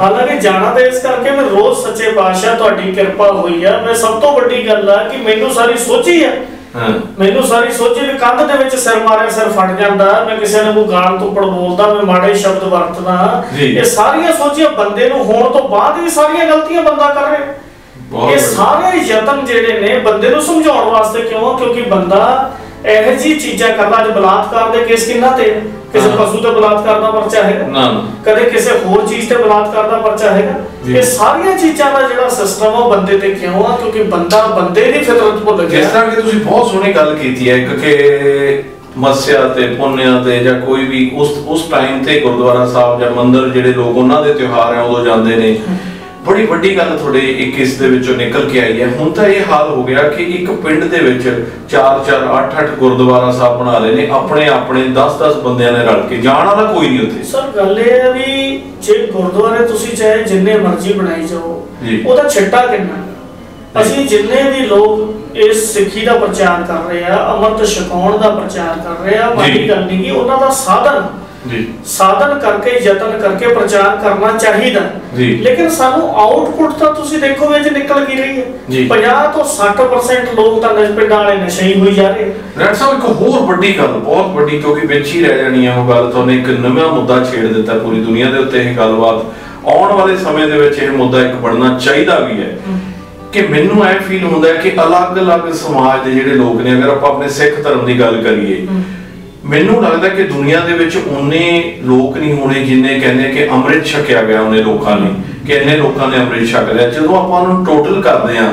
ਹਾਲਾਂਕਿ ਜਾਣ- ਤਾਂ ਇਸ ਕਰਕੇ ਮੈਂ ਰੋਜ਼ ਸੱਚੇ ਪਾਤਸ਼ਾਹ ਤੁਹਾਡੀ ਕਿਰਪਾ ਹੋਈ ਆ। ਮੈਂ ਸਭ ਤੋਂ ਵੱਡੀ ਗੱਲ ਆ ਕਿ ਮੈਨੂੰ ਸਾਰੀ ਸੋਚੀ ਆ। ਮੈਨੂੰ ਸਾਰੀ ਸੋਚੀ ਵੀ ਕੰਧ ਦੇ ਵਿੱਚ ਸਿਰ ਮਾਰਿਆ ਸਿਰ ਫਟ ਜਾਂਦਾ। ਮੈਂ ਕਿਸੇ ਨੂੰ ਕੋਈ ਗਾਲ ਤੋਪੜ ਬੋਲਦਾ ਮੈਂ ਮਾੜੇ ਸ਼ਬਦ ਵਰਤਦਾ। ਇਹ ਸਾਰੀਆਂ ਸੋਚੀਆਂ ਬੰਦੇ ਨੂੰ ਹੋਣ ਤੋਂ ਬਾਅਦ ਵੀ ਸਾਰੀਆਂ ਗਲਤੀਆਂ ਬੰਦਾ ਕਰ ਰਿਹਾ। ਇਹ। ਸਾਰੇ ਯਤਨ ਜਿਹੜੇ ਨੇ ਬੰਦੇ ਨੂੰ ਸਮਝਾਉਣ ਵਾਸਤੇ ਕਿਉਂ? ਕਿਉਂਕਿ ਬੰਦਾ ਇਹੋ ਜਿਹੀ ਚੀਜ਼ਾਂ ਕਰਦਾ ਅੱਜ ਬਲਾਤਕਾਰ ਦੇ ਕੇਸ ਕਿੰਨਾ ਤੇ? ਕਿਸੇ। ਪਸ਼ੂ ਤੇ ਬਲਾਤਕਾਰ ਦਾ ਪਰਚਾ ਹੈਗਾ ਨਾ ਨਾ ਕਦੇ ਕਿਸੇ ਹੋਰ ਚੀਜ਼ ਤੇ ਬਲਾਤਕਾਰ ਦਾ ਪਰਚਾ ਹੈਗਾ ਜੀ। ਇਹ ਸਾਰੀਆਂ ਚੀਜ਼ਾਂ ਦਾ ਜਿਹੜਾ ਸਿਸਟਮ ਉਹ ਬੰਦੇ ਤੇ ਕਿਉਂ ਆ ਕਿਉਂਕਿ ਬੰਦਾ ਬੰਦੇ ਦੀ ਫਿਤਰਤ ਭੁੱਲ ਜਿਸ ਗਿਆ ਤਰ੍ਹਾਂ ਕਿ ਤੁਸੀਂ ਬਹੁਤ ਸੋਹਣੀ ਗੱਲ ਕੀਤੀ ਹੈ ਕਿ ਮੱਸਿਆ ਤੇ ਪੁੰਨਿਆ ਤੇ ਜਾਂ ਕੋਈ ਵੀ ਉਸ ਉਸ ਟਾਈਮ ਤੇ ਗੁਰਦੁਆਰਾ ਸਾਹਿਬ ਜਾਂ ਮੰਦਿਰ ਜਿਹੜੇ ਲੋਕ ਉਹਨਾਂ ਦੇ ਤਿਉਹਾਰ ਆ ਉਦੋਂ ਜਾਂਦੇ ਨੇ ਬੜੀ ਵੱਡੀ ਗੱਲ ਤੁਹਾਡੇ ਇੱਕ ਇਸ ਦੇ ਵਿੱਚੋਂ ਨਿਕਲ ਕੇ ਆਈ ਹੈ। ਹੁਣ ਤਾਂ ਇਹ ਹਾਲ ਹੋ ਗਿਆ ਕਿ ਇੱਕ ਪਿੰਡ ਦੇ ਵਿੱਚ 4 4 8 8 ਗੁਰਦੁਆਰਾ ਸਾਹਿਬ ਬਣਾ ਲਏ ਨੇ ਆਪਣੇ ਆਪਣੇ 10 10 ਬੰਦਿਆਂ ਨੇ ਰਲ ਕੇ। ਜਾਣ ਵਾਲਾ ਕੋਈ ਨਹੀਂ ਉੱਥੇ। ਸਰ ਗੱਲ ਇਹ ਹੈ ਵੀ ਜੇ ਗੁਰਦੁਆਰੇ ਤੁਸੀਂ ਚਾਹੇ ਜਿੰਨੇ ਮਰਜ਼ੀ ਬਣਾਈ ਜਾਓ। ਉਹਦਾ ਛੱਟਾ ਕਿੰਨਾ? ਅਸੀਂ ਜਿੰਨੇ ਵੀ ਲੋਕ ਇਸ ਸਿੱਖੀ ਦਾ ਪ੍ਰਚਾਰ ਕਰ ਰਹੇ ਆ ਅਮਰਤ ਛਕਾਉਣ ਦਾ ਪ੍ਰਚਾਰ ਕਰ ਰਹੇ ਆ ਮਾੜੀ। ਗੱਲ ਨਹੀਂ ਕਿ ਉਹਨਾਂ ਦਾ ਸਾਧਨ। ਜੀ। ਸਾਧਨ ਕਰਕੇ ਯਤਨ ਕਰਕੇ ਪ੍ਰਚਾਰ ਕਰਨਾ ਚਾਹੀਦਾ। ਜੀ। ਲੇਕਿਨ ਸਾਨੂੰ ਆਊਟਪੁੱਟ ਤਾਂ ਤੁਸੀਂ ਦੇਖੋ ਵਿੱਚ ਨਿਕਲ ਕੀ ਰਹੀ ਹੈ। ਜੀ। 50 ਤੋਂ 60% ਲੋਕ ਤਾਂ ਪਿੰਡਾਂ ਵਾਲੇ ਨਸ਼ੇ ਹੀ ਹੋਈ ਜਾ ਰਹੇ। ਡਾਕਟਰ ਸਾਹਿਬ ਇੱਕ ਹੋਰ ਵੱਡੀ ਗੱਲ ਬਹੁਤ ਵੱਡੀ ਕਿਉਂਕਿ ਵਿੱਚ ਹੀ ਰਹਿ ਜਾਣੀ ਹੈ ਉਹ ਗੱਲ ਤੁਹਾਨੂੰ ਇੱਕ ਨਵਾਂ ਮੁੱਦਾ ਛੇੜ ਦਿੱਤਾ ਪੂਰੀ ਦੁਨੀਆ ਦੇ ਉੱਤੇ ਇਹ ਗੱਲਬਾਤ। ਆਉਣ ਵਾਲੇ ਸਮੇਂ ਦੇ ਵਿੱਚ ਇਹ ਮੁੱਦਾ ਇੱਕ ਬਣਨਾ ਚਾਹੀਦਾ ਵੀ ਹੈ। ਕਿ ਮੈਨੂੰ ਐ ਫੀਲ ਹੁੰਦਾ ਹੈ ਕਿ ਅਲੱਗ-ਅਲੱਗ ਸਮਾਜ ਦੇ ਜਿਹੜੇ ਲੋਕ ਨੇ ਅਗਰ ਆਪਾਂ ਆਪਣੇ ਸਿੱਖ ਧਰਮ ਦੀ ਗੱਲ ਕਰੀਏ ਮੈਨੂੰ ਲੱਗਦਾ ਕਿ ਦੁਨੀਆ ਦੇ ਵਿੱਚ ਉਨੇ ਲੋਕ ਨਹੀਂ ਹੋਣੇ ਜਿੰਨੇ ਕਹਿੰਦੇ ਕਿ ਅੰਮ੍ਰਿਤ ਛਕਿਆ ਗਿਆ ਉਹਨੇ ਲੋਕਾਂ ਨੇ ਕਿ ਇੰਨੇ ਲੋਕਾਂ ਨੇ ਅੰਮ੍ਰਿਤ ਛਕ ਲਿਆ। ਜਦੋਂ ਆਪਾਂ ਉਹਨੂੰ ਟੋਟਲ ਕਰਦੇ ਆ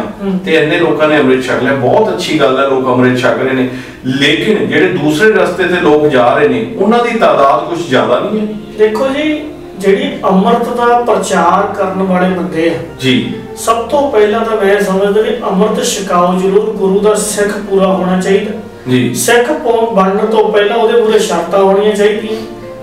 ਤੇ ਇੰਨੇ ਲੋਕਾਂ ਨੇ ਅੰਮ੍ਰਿਤ ਛਕ ਲਿਆ ਬਹੁਤ ਅੱਛੀ ਗੱਲ ਹੈ ਲੋਕ ਅੰਮ੍ਰਿਤ ਛਕ ਰਹੇ ਨੇ। ਲੇਕਿਨ ਜਿਹੜੇ ਦੂਸਰੇ ਰਸਤੇ ਤੇ ਲੋਕ ਜਾ ਰਹੇ ਨੇ ਉਹਨਾਂ ਦੀ ਤਾਦਾਦ ਕੁਝ ਜ਼ਿਆਦਾ ਨਹੀਂ ਹੈ। ਦੇਖੋ ਜੀ ਜਿਹੜੀ ਅੰਮ੍ਰਿਤ ਦਾ ਪ੍ਰਚਾਰ ਕਰਨ ਵਾਲੇ ਬੰਦੇ ਆ ਜੀ। ਸਭ ਤੋਂ ਪਹਿਲਾਂ ਤਾਂ ਮੈਂ ਸਮਝਦਾ ਵੀ ਅੰਮ੍ਰਿਤ ਛਕਾਓ ਜ਼ਰੂਰ ਗੁਰੂ ਦਾ ਸਿੱਖ ਪੂਰਾ ਹੋਣਾ ਚਾਹੀਦਾ। ਜੀ। ਸਿੱਖ ਪੌਂ ਬਣਨ ਤੋਂ ਪਹਿਲਾਂ ਉਹਦੇ ਪੂਰੇ ਸ਼ਰਤਾਂ ਹੋਣੀਆਂ ਚਾਹੀਦੀਆਂ।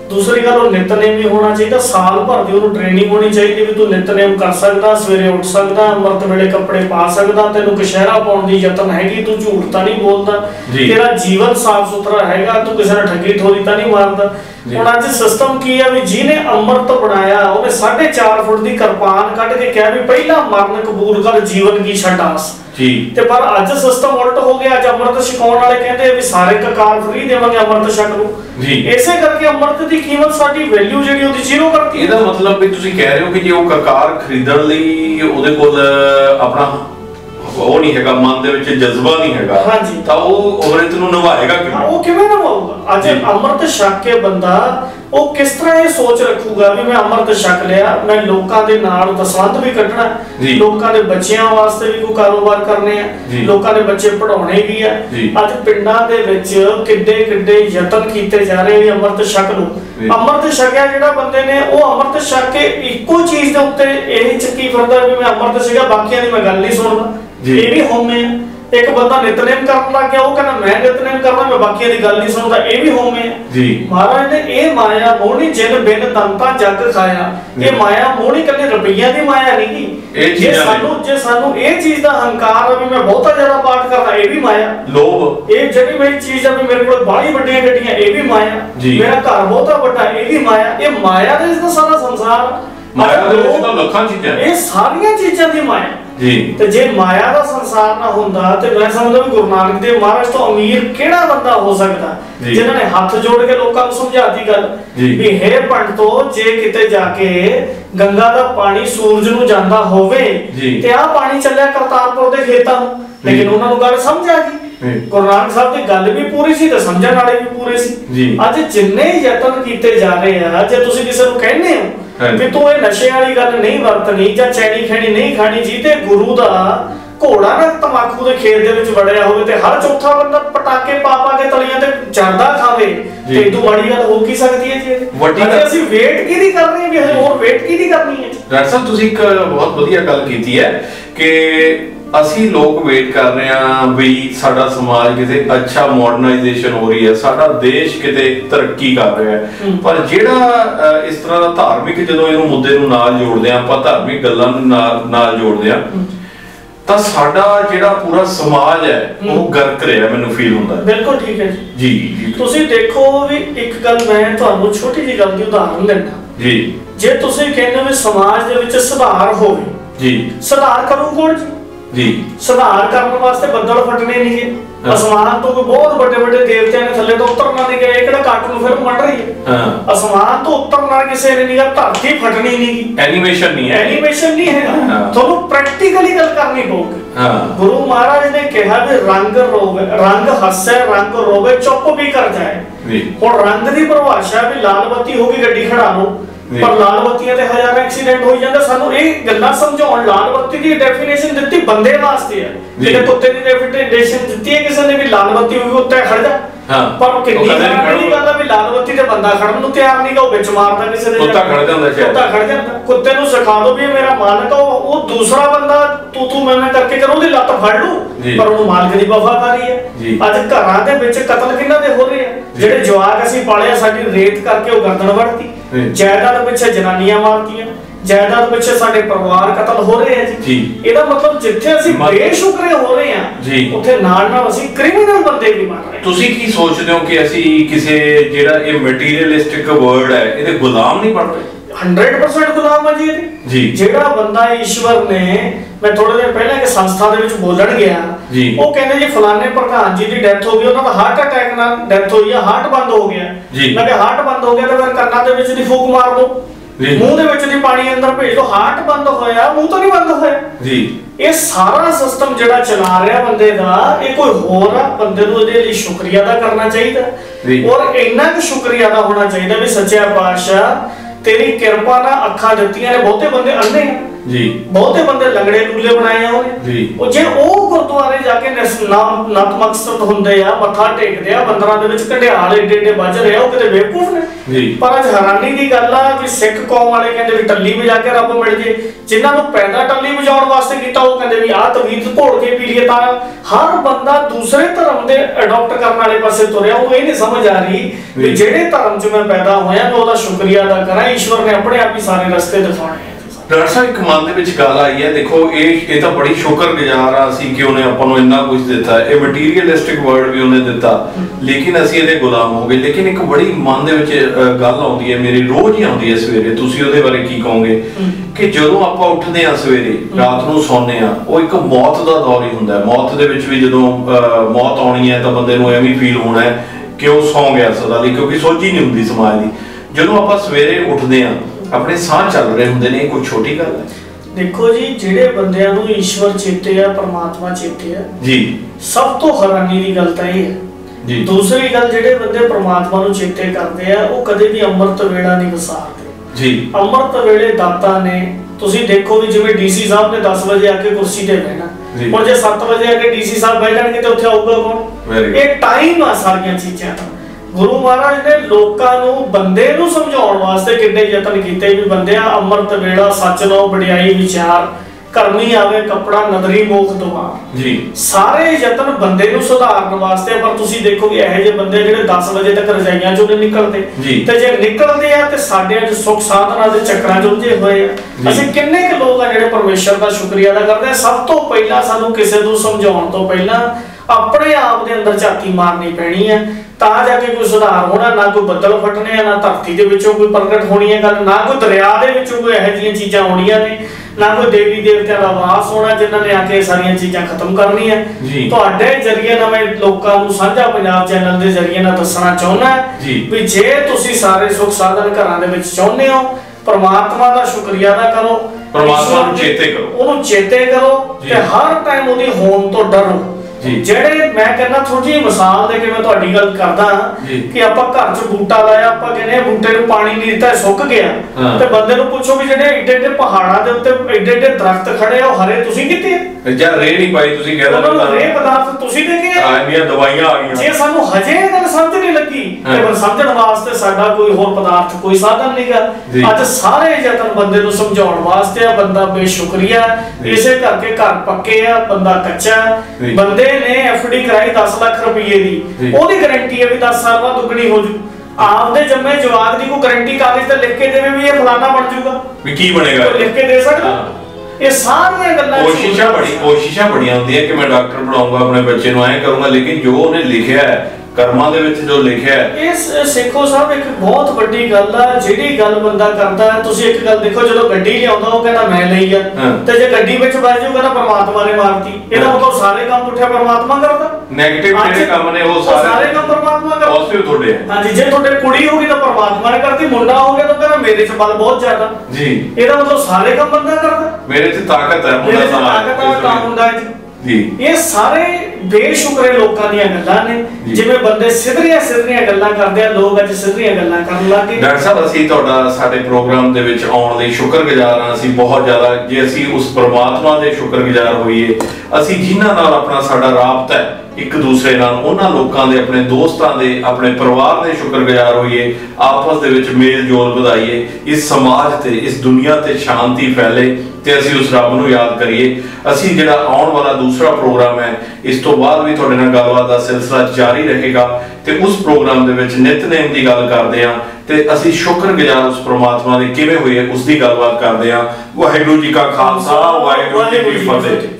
ਦੂਸਰੀ ਗੱਲ ਉਹ ਨਿਤਨੇਮ ਹੋਣਾ ਚਾਹੀਦਾ। ਸਾਲ ਭਰ ਦੀ ਉਹਨੂੰ ਟ੍ਰੇਨਿੰਗ ਹੋਣੀ ਚਾਹੀਦੀ ਵੀ ਤੂੰ ਨਿਤਨੇਮ ਕਰ ਸਕਦਾ ਸਵੇਰੇ ਉੱਠ ਸਕਦਾ ਅੰਮ੍ਰਿਤ ਵੇਲੇ ਕੱਪੜੇ ਪਾ ਸਕਦਾ ਤੈਨੂੰ ਕਸ਼ਹਿਰਾ ਪਾਉਣ ਦੀ ਯਤਨ ਹੈਗੀ ਤੂੰ ਝੂਠ ਤਾਂ ਨਹੀਂ ਬੋਲਦਾ। ਤੇਰਾ ਜੀਵਨ ਸਾਫ਼ ਸੁਥਰਾ ਹੈਗਾ ਤੂੰ ਕਿਸੇ ਨਾਲ ਠੱਗੀ ਠੋਰੀ ਤਾਂ ਨਹੀਂ ਮਾਰਦਾ। ਹੁਣ ਅੱਜ ਸਿਸਟਮ ਕੀ ਆ ਵੀ ਜਿਹਨੇ ਅੰਮ੍ਰਿਤ ਬਣਾਇਆ ਉਹਨੇ 4.5 ਫੁੱਟ ਦੀ ਕਿਰਪਾਨ ਕੱਢ ਕੇ ਕਿਹਾ ਵੀ ਪਹਿਲਾਂ ਮਰਨ ਕਬੂਲ ਕਰ ਜੀਵਨ ਕੀ ਛੱਡਾਸ ਜੀ। ਤੇ ਪਰ ਅੱਜ ਸਿਸਟਮ ਉਲਟ ਹੋ ਗਿਆ ਅੱਜ ਅੰਮ੍ਰਿਤ ਛਕਾਉਣ ਵਾਲੇ ਕਹਿੰਦੇ ਵੀ ਸਾਰੇ ਕਕਾਰ ਫ੍ਰੀ ਦੇਵਾਂਗੇ ਅੰਮ੍ਰਿਤ ਛਕ ਲਓ ਜੀ। ਇਸੇ ਕਰਕੇ ਅੰਮ੍ਰਿਤ ਦੀ ਕੀਮਤ ਸਾਡੀ ਵੈਲਿਊ ਜਿਹੜੀ ਉਹਦੀ ਜ਼ੀਰੋ ਕਰਤੀ ਇਹਦਾ ਮਤਲਬ ਵੀ ਤੁਸੀਂ ਕਹਿ ਰਹੇ ਹੋ ਕਿ ਜੇ ਉਹ ਕਕਾਰ ਖਰੀਦਣ ਲਈ ਉਹਦੇ ਕੋਲ ਆਪਣਾ ਉਹ ਨਹੀਂ ਹੈਗਾ ਮਨ ਦੇ ਵਿੱਚ ਜਜ਼ਬਾ ਨਹੀਂ ਹੈਗਾ ਹਾਂਜੀ। ਤਾਂ ਉਹ ਅੰਮ੍ਰਿਤ ਨੂੰ ਨਿਭਾਏਗਾ ਕਿਵੇਂ ਉਹ ਕਿਵੇਂ ਨਿਭਾਊਗਾ ਅੱਜ। ਅੰਮ੍ਰਿਤ ਛਕ ਕੇ ਬੰਦਾ ਉਹ ਕਿਸ ਤਰ੍ਹਾਂ ਇਹ ਸੋਚ ਰੱਖੂਗਾ ਵੀ ਮੈਂ ਅੰਮ੍ਰਿਤ ਛਕ ਲਿਆ ਮੈਂ ਲੋਕਾਂ ਦੇ ਨਾਲ ਦਸਵੰਧ ਵੀ ਕੱਢਣਾ। ਲੋਕਾਂ ਦੇ ਬੱਚਿਆਂ ਵਾਸਤੇ ਵੀ ਕੋਈ ਕਾਰੋਬਾਰ ਕਰਨੇ ਆ। ਲੋਕਾਂ ਦੇ ਬੱਚੇ ਪੜਾਉਣੇ ਵੀ ਆ। ਅੱਜ ਪਿੰਡਾਂ ਦੇ ਵਿੱਚ ਕਿੱਡੇ ਕਿੱਡੇ ਯਤਨ ਕੀਤੇ ਜਾ ਰਹੇ ਵੀ ਅੰਮ੍ਰਿਤ ਛਕ ਜੀ। ਅੰਮ੍ਰਿਤ ਛਕਿਆ ਜਿਹੜਾ ਬੰਦੇ ਨੇ ਉਹ ਅੰਮ੍ਰਿਤ ਛਕ ਕੇ ਇੱਕੋ ਚੀਜ਼ ਦੇ ਉੱਤੇ ਇਹ ਚੱਕੀ ਫਿਰਦਾ ਵੀ ਮੈਂ ਅੰਮ੍ਰਿਤ ਛਕਿਆ ਬਾਕੀਆਂ ਦੀ ਮੈਂ ਗੱਲ ਨਹੀਂ ਸੁਣਦਾ ਜੀ। ਇਹ ਵੀ ਹਉਮੈ ਆ ਇੱਕ ਬੰਦਾ ਨਿਤਨੇਮ ਕਰਨ ਲੱਗ ਗਿਆ ਉਹ ਕਹਿੰਦਾ ਮੈਂ ਨਿਤਨੇਮ ਕਰਨਾ ਮੈਂ ਬਾਕੀਆਂ ਦੀ ਗੱਲ ਨਹੀਂ ਸੁਣਦਾ ਇਹ ਵੀ ਹਉਮੈ ਆ ਜੀ ਮਹਾਰਾਜ ਨੇ ਇਹ ਮਾਇਆ ਮੋਹਣੀ ਜਿਨ ਬਿਨ ਦੰਤਾ ਜਗ ਖਾਇਆ। ਇਹ ਮਾਇਆ ਮੋਹਣੀ ਕੱਲੇ ਰੁਪਈਆਂ ਦੀ ਮਾਇਆ ਨਹੀਂ ਇਹ ਜੇ। ਸਾਨੂੰ ਜੇ ਸਾਨੂੰ ਇਹ ਚੀਜ਼ ਦਾ ਹੰਕਾਰ ਆ ਵੀ ਮੈਂ ਬਹੁਤਾ ਜ਼ਿਆਦਾ ਪਾਠ ਕਰਦਾ ਇਹ ਵੀ ਮਾਇਆ ਲੋਭ ਇਹ ਜਿਹੜੀ ਮੇਰੀ ਚੀਜ਼ ਆ ਵੀ ਮੇਰੇ ਕੋਲ ਬਾਹਲੀ ਵੱਡੀਆਂ ਗੱਡੀਆਂ ਇਹ ਵੀ ਮਾਇਆ। ਮੇਰਾ ਘਰ ਬਹੁਤਾ ਵੱਡਾ ਇਹ ਵੀ ਮਾਇਆ ਇਹ ਮਾਇਆ ਦੇ ਇਸ ਦਾ ਸਾਰਾ ਸੰਸਾਰ। ਮਾਇਆ ਦੇ ਵਿੱਚ ਤਾਂ ਲੱਖਾਂ ਚੀਜ਼ਾਂ। ਇਹ ਸਾਰੀਆਂ ਚੀਜ਼ਾਂ ਦੀ ਮਾਇਆ ਜੀ ਤੇ ਜੇ ਮਾਇਆ ਦਾ ਸੰਸਾਰ ਨਾ ਹੁੰਦਾ ਤੇ ਮੈਂ ਸਮਝਦਾ ਵੀ ਗੁਰੂ ਨਾਨਕ ਦੇਵ ਮਹਾਰਾਜ ਤੋਂ ਅਮੀਰ ਕਿਹੜਾ ਬੰਦਾ ਹੋ ਸਕਦਾ। ਜਿਨ੍ਹਾਂ ਨੇ ਹੱਥ ਜੋੜ ਕੇ ਲੋਕਾਂ ਨੂੰ ਸਮਝਾਤੀ ਗੱਲ। ਵੀ ਹੈ ਪੰਡਤੋ ਜੇ ਕਿਤੇ ਜਾ ਕੇ ਗੰਗਾ ਦਾ ਪਾਣੀ ਸੂਰਜ ਨੂੰ ਜਾਂਦਾ ਹੋਵੇ। ਤੇ ਆਹ ਪਾਣੀ ਚੱਲਿਆ ਕਰਤਾਰਪੁਰ ਦੇ ਖੇਤਾਂ ਨੂੰ ਲੇਕਿਨ ਉਹਨਾਂ ਨੂੰ ਗੱਲ ਸਮਝ ਆ ਗਈ। ਗੁਰੂ ਨਾਨਕ ਸਾਹਿਬ ਦੀ ਗੱਲ ਵੀ ਪੂਰੀ ਸੀ ਤੇ ਸਮਝਣ ਵਾਲੇ ਵੀ ਪੂਰੇ ਸੀ। ਅੱਜ ਜਿੰਨੇ ਯਤਨ ਕੀਤੇ ਜਾ ਰਹੇ ਆ ਜੇ ਤੁਸੀਂ ਕਿਸੇ ਨੂੰ ਕਹਿੰਦੇ ਹੋ ਵੀ ਤੂੰ ਇਹ ਨਸ਼ੇ ਵਾਲੀ ਗੱਲ ਨਹੀਂ ਵਰਤਣੀ ਜਾਂ ਚੈਨੀ ਖੈਣੀ ਨਹੀਂ ਖਾਣੀ ਜਿਹਦੇ ਗੁਰੂ ਦਾ ਘੋੜਾ ਨਾ ਤਮਾਕੂ ਦੇ ਖੇਤ ਦੇ ਵਿੱਚ ਵੜਿਆ ਹੋਵੇ ਤੇ ਹਰ ਚੌਥਾ ਬੰਦਾ ਪਟਾਕੇ ਪਾ ਪਾ ਕੇ ਤਲੀਆਂ ਤੇ ਚੜਦਾ ਖਾਵੇ। ਤੇ ਇਦੋਂ ਮਾੜੀ ਗੱਲ ਹੋ ਕੀ ਸਕਦੀ ਹੈ ਜੀ? ਵੱਡੀ ਅਸੀਂ ਵੇਟ ਕਿਹਦੀ ਕਰ ਰਹੇ ਹਾਂ ਵੀ ਹੋਰ ਵੇਟ ਕਿਹਦੀ ਕਰਨੀ ਹੈ ਡਾਕਟਰ ਸਾਹਿਬ ਤੁਸੀਂ ਇੱਕ ਬਹੁਤ ਵਧੀਆ ਗੱਲ ਕੀਤੀ ਹੈ ਕਿ ਅਸੀਂ ਲੋਕ ਵੇਟ ਕਰ ਰਹੇ ਹਾਂ ਵੀ ਸਾਡਾ ਸਮਾਜ ਕਿਤੇ ਅੱਛਾ ਮਾਡਰਨਾਈਜੇਸ਼ਨ ਹੋ ਰਹੀ ਹੈ ਸਾਡਾ ਦੇਸ਼ ਕਿਤੇ ਤਰੱਕੀ ਕਰ ਰਿਹਾ ਹੈ। ਪਰ ਜਿਹੜਾ ਇਸ ਤਰ੍ਹਾਂ ਦਾ ਧਾਰਮਿਕ ਜਦੋਂ ਇਹਨੂੰ ਮੁੱਦੇ ਨੂੰ ਨਾਲ ਜੋੜਦੇ ਹਾਂ ਆਪਾਂ ਧਾਰਮਿਕ ਗੱਲਾਂ ਨੂੰ ਨਾਲ ਜੋੜਦੇ ਹਾਂ ਤਾਂ ਸਾਡਾ ਜਿਹੜਾ ਪੂਰਾ ਸਮਾਜ ਹੈ ਉਹ। ਗਰਕ ਰਿਹਾ ਮੈਨੂੰ ਫੀਲ ਹੁੰਦਾ। ਬਿਲਕੁਲ ਠੀਕ ਹੈ ਜੀ। ਜੀ ਤੁਸੀਂ ਦੇਖੋ ਵੀ ਇੱਕ ਗੱਲ ਮੈਂ ਤੁਹਾਨੂੰ ਛੋਟੀ ਜਿਹੀ ਗੱਲ ਦੀ ਉਦਾਹਰਨ ਦਿੰਦਾ। ਜੀ। ਜੇ ਤੁਸੀਂ ਕਹਿੰਦੇ ਹੋ ਵੀ ਸਮਾਜ ਦੇ ਵਿੱਚ ਸੁਧਾਰ ਹੋਵੇ ਜੀ। ਸੁਧਾਰ ਕਰੂ ਕੌਣ ਜੀ? ਜੀ। ਸੁਧਾਰ ਕਰਨ ਵਾਸਤੇ ਬੱਦਲ ਫਟਣੇ ਨਹੀਂ ਜੀ ਹਾਂ। ਅਸਮਾਨ ਤੋਂ ਕੋਈ ਬਹੁਤ ਵੱਡੇ ਵੱਡੇ ਦੇਵਤਿਆਂ ਨੇ ਥੱਲੇ ਤੋਂ ਉਤਰਨਾ ਨਹੀਂ ਗਿਆ ਇਹ ਕਿਹੜਾ ਕਾਰਟੂਨ ਫਿਲਮ ਬਣ ਰਹੀ ਹੈ। ਹਾਂ। ਅਸਮਾਨ ਤੋਂ ਉਤਰਨਾ ਕਿਸੇ ਨੇ ਨਹੀਂਗਾ ਧਰਤੀ ਫਟਣੀ ਨਹੀਂਗੀ ਐਨੀਮੇਸ਼ਨ ਨਹੀਂ ਹੈ। ਐਨੀਮੇਸ਼ਨ ਨਹੀਂ ਹੈਗਾ। ਹਾਂ। ਤੁਹਾਨੂੰ ਪ੍ਰੈਕਟੀਕਲੀ ਗੱਲ ਕਰਨੀ ਪਊਗੀ। ਹਾਂ। ਗੁਰੂ ਮਹਾਰਾਜ ਨੇ ਕਿਹਾ ਵੀ ਰੰਗ ਰੋਵੇ ਰੰਗ ਹੱਸੇ ਰੰਗ ਰੋਵੇ ਚੁੱਪ ਵੀ ਕਰ ਜਾਏ। ਜੀ। ਹੁਣ ਰੰਗ ਦੀ ਪਰਿਭਾਸ਼ਾ ਵੀ ਲਾਲ ਬੱਤੀ ਹੋ ਗਈ ਗੱਡੀ ਖੜਾ ਲਓ। ਪਰ ਲਾਲ ਬੱਤੀਆਂ ਤੇ ਹਜ਼ਾਰਾਂ ਐਕਸੀਡੈਂਟ ਹੋਈ ਜਾਂਦੇ ਸਾਨੂੰ ਇਹ ਗੱਲਾਂ ਸਮਝਾਉਣ ਲਾਲ ਬੱਤੀ ਦੀ ਡੈਫੀਨੇਸ਼ਨ ਦਿੱਤੀ ਬੰਦੇ ਵਾਸਤੇ ਹੈ। ਜਿਹੜੇ ਕੁੱਤੇ ਦੀ ਡੈਫੀਨੇਸ਼ਨ ਦਿੱਤੀ ਹੈ ਕਿਸੇ ਨੇ ਵੀ ਲਾਲ ਬੱਤੀ ਹੋ ਗਈ ਉੱਤੇ ਖੜ ਜਾ ਹਾਂ। ਪਰ ਕਿੰਨੀ। ਗੱਲ ਆ ਵੀ ਲਾਲ ਬੱਤੀ ਤੇ ਬੰਦਾ ਖੜਨ ਨੂੰ ਤਿਆਰ ਨਹੀਂ ਗਾ ਉਹ ਵਿੱਚ ਮਾਰਦਾ ਕਿਸੇ ਦੇ ਕੁੱਤਾ ਖੜ ਜਾਂਦਾ ਸ਼ਾਇਦ। ਕੁੱਤਾ ਖੜ ਜਾਂਦਾ ਕੁੱਤੇ ਨੂੰ ਸਿਖਾ ਦੋ ਵੀ ਇਹ ਮੇਰਾ ਮਾਲਕ ਆ ਉਹ ਉਹ ਦੂਸਰਾ ਬੰਦਾ ਤੂੰ ਤੂੰ ਮੈਂ ਮੈਂ ਕਰਕੇ ਕਰ ਉਹਦੀ ਲੱਤ ਫੜ ਲੂ। ਪਰ ਉਹਨੂੰ ਮਾਲਕ ਦੀ ਵਫਾਦਾਰੀ। ਹੈ ਅੱਜ ਘਰਾਂ ਦੇ ਵਿੱਚ ਕਤਲ ਕਿੰਨਾ ਦੇ ਹੋ ਰਹੇ ਆ ਜਿਹੜੇ ਜਵਾਕ ਅਸੀਂ ਪਾਲੇ ਆ ਸਾਡੀ ਰੇਤ ਕਰਕੇ ਉਹ ਗਰਦਨ ਵੜਤੀ। ਜਾਇਦਾਦ ਪਿੱਛੇ ਜਨਾਨੀਆਂ ਮਾਰਤੀਆਂ ਜਾਇਦਾਦ ਪਿੱਛੇ ਸਾਡੇ ਪਰਿਵਾਰ ਕਤਲ ਹੋ ਰਹੇ ਆ ਜੀ। ਇਹਦਾ ਮਤਲਬ ਜਿੱਥੇ ਅਸੀਂ ਬੇਸ਼ੁਕਰੇ ਹੋ ਰਹੇ ਆ। ਉੱਥੇ ਨਾਲ ਨਾਲ ਅਸੀਂ ਕ੍ਰਿਮੀਨਲ ਬੰਦੇ ਵੀ ਬਣ ਰਹੇ ਤੁਸੀਂ ਕੀ ਸੋਚਦੇ ਹੋ ਕਿ ਅਸੀਂ ਕਿਸੇ ਜਿਹੜਾ ਇਹ ਮਟੀਰੀਅਲਿਸਟਿਕ ਵਰਡ ਹੈ ਇਹਦੇ ਗੁਲਾਮ ਨਹੀਂ ਬਣ ਰਹੇ 100% ਗੁਲਾਮ ਇਹਦੇ। ਜੀ। ਜਿਹੜਾ ਬੰਦਾ ਈਸ਼ਵਰ ਨੇ ਮੈਂ ਥੋੜੇ ਦਿਨ ਪਹਿਲਾਂ ਇੱਕ ਸੰਸਥਾ ਦੇ ਵਿੱਚ ਬੋਲਣ ਗਿਆ ਜੀ। ਉਹ ਕਹਿੰਦੇ ਜੀ ਫਲਾਣੇ ਪ੍ਰਧਾਨ ਜੀ ਦੀ ਡੈਥ ਹੋ ਗਈ ਉਹਨਾਂ ਦਾ ਹਾਰਟ ਅਟੈਕ ਨਾਲ ਡੈਥ ਹੋਈ ਆ ਹਾਰਟ ਬੰਦ ਹੋ ਗਿਆ। ਮੈਂ ਕਿਹਾ ਹਾਰਟ ਬੰਦ ਹੋ ਗਿਆ ਤਾਂ ਫਿਰ ਕੰਨਾਂ ਦੇ ਵਿੱਚ ਦੀ ਫੂਕ ਮਾਰ ਦੋ। ਮੂੰਹ ਦੇ ਵਿੱਚ ਦੀ ਪਾਣੀ ਅੰਦਰ ਭੇਜ ਦੋ ਹਾਰਟ ਬੰਦ ਹੋਇਆ ਮੂੰਹ ਤਾਂ ਨਹੀਂ ਬੰਦ ਹੋਇਆ ਜੀ ਇਹ ਸਾਰਾ ਸਿਸਟਮ ਜਿਹੜਾ ਚਲਾ ਰਿਹਾ ਬੰਦੇ ਦਾ ਇਹ ਕੋਈ ਹੋਰ ਆ ਬੰਦੇ ਨੂੰ ਇਹਦੇ ਲਈ ਸ਼ੁਕਰੀਆ ਦਾ ਕਰਨਾ ਚਾਹੀਦਾ। ਔਰ ਇੰਨਾ ਕੁ ਸ਼ੁਕਰੀਆ ਦਾ ਹੋਣਾ ਚਾਹੀਦਾ ਵੀ ਸੱਚਾ ਪਾਤਸ਼ਾਹ ਤੇਰੀ ਕਿਰਪਾ ਨਾਲ ਅੱਖਾਂ ਦਿੱਤੀਆਂ ਨੇ ਬਹੁਤੇ ਬੰਦੇ ਅੰਨੇ ਆ ਜੀ ਬਹੁਤੇ ਬੰਦੇ ਲੰਗੜੇ ਲੂਲੇ ਬਣਾਏ ਆ ਉਹਨੇ ਜੀ। ਉਹ ਜੇ ਉਹ ਗੁਰਦੁਆਰੇ ਜਾ ਕੇ ਨਾਮ ਨਤਮਕਸਦ ਹੁੰਦੇ ਆ ਮੱਥਾ ਟੇਕਦੇ ਆ ਮੰਦਰਾਂ ਦੇ ਵਿੱਚ ਘੰਡਿਆਲ ਏਡੇ ਏਡੇ ਵੱਜ ਰਹੇ ਆ ਉਹ ਕਿਤੇ ਬੇਵਕੂਫ ਨੇ ਜੀ। ਪਰ ਅੱਜ ਹੈਰਾਨੀ ਦੀ ਗੱਲ ਆ ਵੀ ਸਿੱਖ ਕੌਮ ਵਾਲੇ ਕਹਿੰਦੇ ਵੀ ਟੱਲੀ ਵਜਾ ਕੇ ਰੱਬ ਮਿਲ ਜੇ ਜਿਨ੍ਹਾਂ ਨੂੰ ਪੈਦਾ ਟੱਲੀ ਵਜਾਉਣ ਵਾਸਤੇ ਕੀਤਾ ਉਹ ਕਹਿੰਦੇ ਵੀ ਆਹ ਤਵੀਤ ਘੋਲ ਕੇ ਪੀ ਲਈਏ ਤਾਂ ਹਰ ਬੰਦਾ ਦੂਸਰੇ ਧਰਮ ਦੇ ਅਡਾਪਟ ਕਰਨ ਵਾਲੇ ਪਾਸੇ ਤੁਰਿਆ ਉਹ ਇਹ ਨਹੀਂ ਸਮਝ ਆ ਰਹੀ ਵੀ। ਜਿਹੜੇ ਧਰਮ 'ਚ ਮੈਂ ਪੈਦਾ ਹੋਇਆ ਮੈਂ ਉਹਦਾ ਸ਼ੁਕਰੀਆ ਅਦਾ ਕਰਾਂ ਈਸ਼ਵਰ ਨੇ ਆਪਣੇ ਆਪ ਹੀ ਸਾਰੇ ਰਸਤੇ ਦਿਖਾਉਣੇ ਡਾਕਟਰ ਸਾਹਿਬ, ਇੱਕ ਮਨ ਦੇ ਵਿੱਚ ਗੱਲ ਆਈ ਹੈ। ਦੇਖੋ, ਇਹ ਇਹ ਤਾਂ ਬੜੀ ਸ਼ੁਕਰਗੁਜ਼ਾਰ ਆ ਅਸੀਂ ਕਿ ਉਹਨੇ ਆਪਾਂ ਨੂੰ ਇੰਨਾ ਕੁਝ ਦਿੱਤਾ। ਇਹ ਮਟੀਰੀਅਲਿਸਟਿਕ ਵਰਡ ਵੀ ਉਹਨੇ ਦਿੱਤਾ। ਲੇਕਿਨ ਅਸੀਂ ਇਹਦੇ ਗੁਲਾਮ ਹੋ ਗਏ ਲੇਕਿਨ ਇੱਕ ਬੜੀ ਮਨ ਦੇ ਵਿੱਚ ਗੱਲ ਆਉਂਦੀ ਹੈ। ਮੇਰੀ ਰੋਜ਼ ਹੀ ਆਉਂਦੀ ਹੈ ਸਵੇਰੇ। ਤੁਸੀਂ ਉਹਦੇ ਬਾਰੇ ਕੀ ਕਹੋਗੇ? ਕਿ ਜਦੋਂ ਆਪਾਂ ਉੱਠਦੇ ਆ ਸਵੇਰੇ, ਰਾਤ ਨੂੰ ਸੌਂਦੇ ਆ ਉਹ ਇੱਕ ਮੌਤ ਦਾ ਦੌਰ ਹੀ ਹੁੰਦਾ ਹੈ। ਮੌਤ ਦੇ ਵਿੱਚ ਵੀ ਜਦੋਂ ਮੌਤ ਆਉਣੀ ਹੈ ਤਾਂ ਬੰਦੇ ਨੂੰ ਐਵੇਂ ਫੀਲ ਹੋਣਾ ਹੈ ਕਿ ਉਹ ਸੌਂ ਗਿਆ ਸਦਾ ਲਈ, ਕਿਉਂਕਿ ਸੋਝੀ ਨਹੀਂ ਹੁੰਦੀ ਸਮਾਜ ਦੀ। ਜਦੋਂ ਆਪਾਂ ਸਵੇਰੇ ਉੱਠਦੇ ਆ ਆਪਣੇ ਸਾਹ ਚੱਲ ਰਹੇ ਹੁੰਦੇ ਨੇ ਇਹ ਕੋਈ ਛੋਟੀ ਗੱਲ ਹੈ? ਦੇਖੋ ਜੀ ਜਿਹੜੇ ਬੰਦਿਆਂ ਨੂੰ ਈਸ਼ਵਰ ਚੇਤੇ ਆ ਪਰਮਾਤਮਾ ਚੇਤੇ ਆ ਜੀ। ਸਭ ਤੋਂ ਹੈਰਾਨੀ ਦੀ ਗੱਲ ਤਾਂ ਇਹ ਹੈ। ਜੀ। ਦੂਸਰੀ ਗੱਲ ਜਿਹੜੇ ਬੰਦੇ ਪਰਮਾਤਮਾ ਨੂੰ ਚੇਤੇ ਕਰਦੇ ਆ ਉਹ ਕਦੇ ਵੀ ਅੰਮ੍ਰਿਤ ਵੇਲਾ ਨਹੀਂ ਵਿਸਾਰਦੇ। ਜੀ। ਅੰਮ੍ਰਿਤ ਵੇਲੇ ਦਾਤਾ ਨੇ ਤੁਸੀਂ ਦੇਖੋ ਵੀ ਜਿਵੇਂ ਡੀਸੀ ਸਾਹਿਬ ਨੇ 10 ਵਜੇ ਆ ਕੇ ਕੁਰਸੀ ਤੇ ਬਹਿਣਾ। ਹੁਣ ਜੇ 7 ਵਜੇ ਆ ਕੇ ਡੀਸੀ ਸਾਹਿਬ ਬਹਿ ਜਾਣਗੇ ਤੇ ਉੱਥੇ ਆਊਗਾ ਕੌਣ. ਇਹ ਟਾਈਮ ਆ ਸਾਰੀਆਂ ਚੀਜ਼ਾਂ ਦਾ। ਗੁਰੂ ਮਹਾਰਾਜ ਨੇ ਲੋਕਾਂ ਨੂੰ ਬੰਦੇ ਨੂੰ ਸਮਝਾਉਣ ਵਾਸਤੇ ਕਿੰਨੇ ਯਤਨ ਕੀਤੇ ਵੀ ਬੰਦਿਆ ਅੰਮ੍ਰਿਤ ਵੇਲਾ ਸੱਚ ਲੋ ਵਡਿਆਈ ਵਿਚਾਰ ਕਰਨੀ ਆਵੇ ਕਪੜਾ ਨਦਰੀ ਮੋਖ ਜੀ। ਸਾਰੇ ਯਤਨ ਬੰਦੇ ਨੂੰ ਸੁਧਾਰਨ ਵਾਸਤੇ ਪਰ ਤੁਸੀਂ ਦੇਖੋ ਕਿ ਇਹੋ ਜਿਹੇ ਬੰਦੇ ਜਿਹੜੇ 10 ਵਜੇ ਤੱਕ ਰਜਾਈਆਂ ਚੋਂ ਨਹੀਂ ਨਿਕਲਦੇ। ਤੇ ਜੇ ਨਿਕਲਦੇ ਆ ਤੇ ਸਾਡੇ ਅੱਜ ਸੁੱਖ ਸਾਧਨਾ ਦੇ ਚੱਕਰਾਂ 'ਚ ਉਲਝੇ ਹੋਏ ਆ। ਅਸੀਂ ਕਿੰਨੇ ਕੁ ਲੋਕ ਆ ਜਿਹੜੇ ਪਰਮੇਸ਼ਰ ਦਾ ਸ਼ੁਕਰੀਆ ਅਦਾ ਕਰਦੇ ਆ? ਸਭ ਤੋਂ ਪਹਿਲਾਂ ਸਾਨੂੰ ਕਿਸੇ ਨੂੰ ਸਮਝਾਉਣ ਤੋਂ ਪਹਿਲਾਂ ਆਪਣੇ ਆਪ ਦੇ ਅੰਦਰ ਝਾਤੀ ਮਾਰਨੀ ਪੈਣੀ ਹੈ ਤਾਂ ਜਾ ਕੇ ਕੋਈ ਸੁਧਾਰ ਹੋਣਾ ਨਾ ਕੋਈ ਬੱਦਲ ਫਟਣੇ ਆ ਨਾ ਧਰਤੀ ਦੇ ਵਿੱਚੋਂ ਕੋਈ ਪ੍ਰਗਟ ਹੋਣੀ ਹੈ ਗੱਲ ਨਾ ਕੋਈ ਦਰਿਆ ਦੇ ਵਿੱਚੋਂ ਕੋਈ ਇਹੋ ਜਿਹੀਆਂ ਚੀਜ਼ਾਂ ਹੋਣੀਆਂ ਨੇ ਨਾ ਕੋਈ ਦੇਵੀ ਦੇਵਤਿਆਂ ਦਾ ਵਾਸ ਹੋਣਾ ਜਿਨ੍ਹਾਂ ਨੇ ਆ ਕੇ ਸਾਰੀਆਂ ਚੀਜ਼ਾਂ ਖਤਮ ਕਰਨੀਆਂ। ਤੁਹਾਡੇ ਜਰੀਏ ਨਾਲ ਮੈਂ ਲੋਕਾਂ ਨੂੰ ਸਾਂਝਾ ਪੰਜਾਬ ਚੈਨਲ ਦੇ ਜਰੀਏ ਨਾਲ ਦੱਸਣਾ ਚਾਹੁੰਦਾ। ਵੀ ਜੇ ਤੁਸੀਂ ਸਾਰੇ ਸੁੱਖ ਸਾਧਨ ਘਰਾਂ ਦੇ ਵਿੱਚ ਚਾਹੁੰਦੇ ਹੋ ਪਰਮਾਤਮਾ ਦਾ ਸ਼ੁਕਰੀਆ ਅਦਾ ਕਰੋ ਪਰਮਾਤਮਾ ਨੂੰ ਚੇਤੇ ਕਰੋ। ਉਹਨੂੰ ਚੇਤੇ ਕਰੋ। ਤੇ ਹਰ ਟਾਈਮ ਉਹਦੀ ਹੋਣ ਤੋਂ ਡਰੋ। ਜਿਹੜੇ ਮੈਂ ਕਹਿੰਦਾ ਥੋੜੀ ਜਿਹੀ ਮਿਸਾਲ ਦੇ ਕੇ ਮੈਂ ਤੁਹਾਡੀ ਗੱਲ ਕਰਦਾ ਜੀ। ਕਿ ਆਪਾਂ ਘਰ 'ਚ ਬੂਟਾ ਲਾਇਆ ਆਪਾਂ ਕਹਿੰਦੇ ਬੂਟੇ ਨੂੰ ਪਾਣੀ ਨਹੀਂ ਦਿੱਤਾ ਸੁੱਕ ਗਿਆ। ਤੇ ਬੰਦੇ ਨੂੰ ਪੁੱਛੋ ਵੀ ਜਿਹੜੇ ਏਡੇ ਏਡੇ ਪਹਾੜਾਂ ਦੇ ਉੱਤੇ ਏਡੇ ਏਡੇ ਦਰਖਤ ਖੜੇ ਆ ਉਹ ਹਰੇ ਤੁਸੀਂ ਕਿੱਥੇ ਜਾਂ ਰੇ ਨਹੀਂ ਪਾਈ ਤੁਸੀਂ ਕਹਿ ਰਹੇ ਰੇ ਪਦਾਰਥ ਤੁਸੀਂ ਦੇ ਕੇ ਆ ਇੰਨੀਆਂ ਦਵਾਈਆਂ ਆ ਜੇ ਗਈਆਂ ਸਾਨੂੰ ਹਜੇ ਇਹ ਗੱਲ ਸਮਝ ਨਹੀਂ ਲੱਗੀ। ਤੇ ਫਿਰ ਸਮਝਣ ਵਾਸਤੇ ਸਾਡਾ ਕੋਈ ਹੋਰ ਪਦਾਰਥ ਕੋਈ ਸਾਧਨ ਜੀ। ਨਹੀਂਗਾ ਅੱਜ ਸਾਰੇ ਯਤਨ ਬੰਦੇ ਨੂੰ ਸਮਝਾਉਣ ਵਾਸਤੇ ਆ ਬੰਦਾ ਬੇਸ਼ੁਕਰੀਆ ਜੀ। ਇਸੇ ਕਰਕੇ ਘਰ ਪੱਕੇ ਆ ਬੰਦਾ ਕੱਚਾ ਜੀ। ਬੰਦੇ ਨੇ ਐਫਡੀ ਕਰਾਈ 10 ਲੱਖ ਰੁਪਏ ਦੀ। ਉਹਦੀ ਗਾਰੰਟੀ ਹੈ ਵੀ 10 ਸਾਲ ਬਾਅਦ ਦੁੱਗਣੀ ਹੋ ਜੂ ਆਪਦੇ ਜੰਮੇ ਜਵਾਕ ਦੀ ਕੋਈ ਗਾਰੰਟੀ ਕਾਗਜ਼ ਤੇ ਲਿਖ ਕੇ ਦੇਵੇ ਵੀ ਇਹ ਫਲਾਣਾ ਬਣ ਜੂਗਾ ਵੀ ਕੀ ਬਣੇਗਾ ਲਿਖ ਕੇ ਦੇ ਸਕਦਾ। ਇਹ ਸਾਰੀਆਂ ਗੱਲਾਂ ਕੋਸ਼ਿਸ਼ਾਂ ਬੜੀ ਕੋਸ਼ਿਸ਼ਾਂ ਬੜੀਆਂ ਹੁੰਦੀਆਂ ਕਿ ਮੈਂ ਡਾਕਟਰ ਬਣਾਉਂਗਾ ਆਪਣੇ ਬੱਚੇ ਨੂੰ ਐਂ ਕਰੂੰਗਾ ਲੇਕਿਨ ਜੋ ਉਹਨੇ ਲਿਖਿਆ ਹੈ ਕਰਮਾਂ ਦੇ ਵਿੱਚ ਜੋ ਲਿਖਿਆ ਹੈ। ਇਸ ਸਿੱਖੋ ਸਾਹਿਬ ਇੱਕ ਬਹੁਤ ਵੱਡੀ ਗੱਲ ਆ ਜਿਹੜੀ ਗੱਲ ਬੰਦਾ ਕਰਦਾ ਹੈ, ਤੁਸੀਂ ਇੱਕ ਗੱਲ ਦੇਖੋ ਜਦੋਂ ਗੱਡੀ ਲਿਆਉਂਦਾ ਉਹ ਕਹਿੰਦਾ ਮੈਂ ਲਈ ਆ। ਹਾਂ। ਤੇ ਜੇ ਗੱਡੀ ਵਿੱਚ ਵੱਜ ਜਾਊਗਾ ਨਾ ਪਰਮਾਤਮਾ ਨੇ ਮਾਰਤੀ। ਇਹਦਾ ਹਾਂ। ਮਤਲਬ ਸਾਰੇ ਕੰਮ ਪੁੱਠਿਆ ਪਰਮਾਤਮਾ ਕਰਦਾ। Negative ਅੱਜ ਜਿਹੜੇ ਕੰਮ ਨੇ ਉਹ ਸਾਰੇ- ਸਾਰੇ ਕੰਮ ਪਰਮਾਤਮਾ ਕਰਦਾ। ਪੋਜ਼ਿਟਿਵ ਤੁਹਾਡੇ ਹੈ ਹਾਂਜੀ ਜੇ ਤੁਹਾਡੇ ਕੁੜੀ ਹੋ ਗਈ ਤਾਂ ਪਰਮਾਤਮਾ ਨੇ ਕਰਦੀ ਮੁੰਡਾ ਹੋ ਗਿਆ ਤਾਂ ਕਹਿੰਦਾ ਮੇਰੇ ਚ ਬਲ ਬਹੁਤ ਜ਼ਿਆਦਾ। ਜੀ। ਇਹਦਾ ਮਤਲਬ ਸਾਰੇ ਕੰਮ ਬੰਦਾ ਕਰਦਾ। ਮੇਰੇ 'ਚ ਤਾਕਤ ਹੈ ਮੁੰਡਾ ਚ ਤਾਕਤ ਆ ਕੰਮ ਹੁੰਦਾ ਹੈ ਜੀ। ਇਹ ਸਾਰੇ ਬੇਸ਼ੁਕਰੇ ਲੋਕਾਂ ਦੀਆਂ ਗੱਲਾਂ ਨੇ। ਜਿਵੇਂ ਬੰਦੇ ਸਿੱਧਰੀਆਂ ਸਿੱਧਰੀਆਂ ਗੱਲਾਂ ਕਰਦੇ ਆ ਲੋਕ ਅੱਜ ਸਿੱਧਰੀਆਂ ਗੱਲਾਂ ਕਰਨ ਲੱਗ ਡਾਕਟਰ ਸਾਹਿਬ ਅਸੀਂ ਤੁਹਾਡਾ ਸਾਡੇ ਪ੍ਰੋਗਰਾਮ ਦੇ ਵਿੱਚ ਆਉਣ ਲਈ ਸ਼ੁਕਰਗੁਜ਼ਾਰ ਹਾਂ। ਅਸੀਂ ਬਹੁਤ ਜ਼ਿਆਦਾ ਜੇ ਅਸੀਂ ਉਸ ਪ੍ਰਮਾਤਮਾ ਦੇ ਸ਼ੁਕਰਗੁਜ਼ਾਰ ਹੋਈਏ ਅਸੀਂ ਜਿਨ੍ਹਾਂ ਨਾਲ ਆਪਣਾ ਸਾਡਾ ਰਾਬਤਾ ਹੈ ਇੱਕ ਦੂਸਰੇ ਨਾਲ ਉਹਨਾਂ ਲੋਕਾਂ ਦੇ ਆਪਣੇ ਦੋਸਤਾਂ ਦੇ ਆਪਣੇ ਪਰਿਵਾਰ ਦੇ ਸ਼ੁਕਰਗੁਜ਼ਾਰ ਹੋਈਏ ਆਪਸ ਦੇ ਵਿੱਚ ਮੇਲ ਜੋਲ ਵਧਾਈਏ ਇਸ ਸਮਾਜ ਤੇ ਇਸ ਦੁਨੀਆ ਤੇ ਸ਼ਾਂਤੀ ਫੈਲੇ ਤੇ ਅਸੀਂ ਉਸ ਰੱਬ ਨੂੰ ਯਾਦ ਕਰੀਏ। ਅਸੀਂ ਜਿਹੜਾ ਆਉਣ ਵਾਲਾ ਦੂਸਰਾ ਪ੍ਰੋਗਰਾਮ ਹੈ ਇਸ ਤੋਂ ਬਾਅਦ ਵੀ ਤੁਹਾਡੇ ਨਾਲ ਗੱਲਬਾਤ ਦਾ ਸਿਲਸਿਲਾ ਜਾਰੀ ਰਹੇਗਾ ਤੇ ਉਸ ਪ੍ਰੋਗਰਾਮ ਦੇ ਵਿੱਚ ਨਿਤਨੇਮ ਦੀ ਗੱਲ ਕਰਦੇ ਹਾਂ ਤੇ ਅਸੀਂ ਸ਼ੁਕਰਗੁਜ਼ਾਰ ਉਸ ਪ੍ਰਮਾਤਮਾ ਦੇ ਕਿਵੇਂ ਹੋਈਏ ਉਸ ਦੀ ਗੱਲਬਾਤ ਕਰਦੇ ਹਾਂ। ਵਾਹਿਗੁਰੂ ਜੀ ਕਾ ਖਾਲਸਾ ਵਾਹਿਗੁਰੂ ਜੀ ਕੀ ਫਤਿਹ।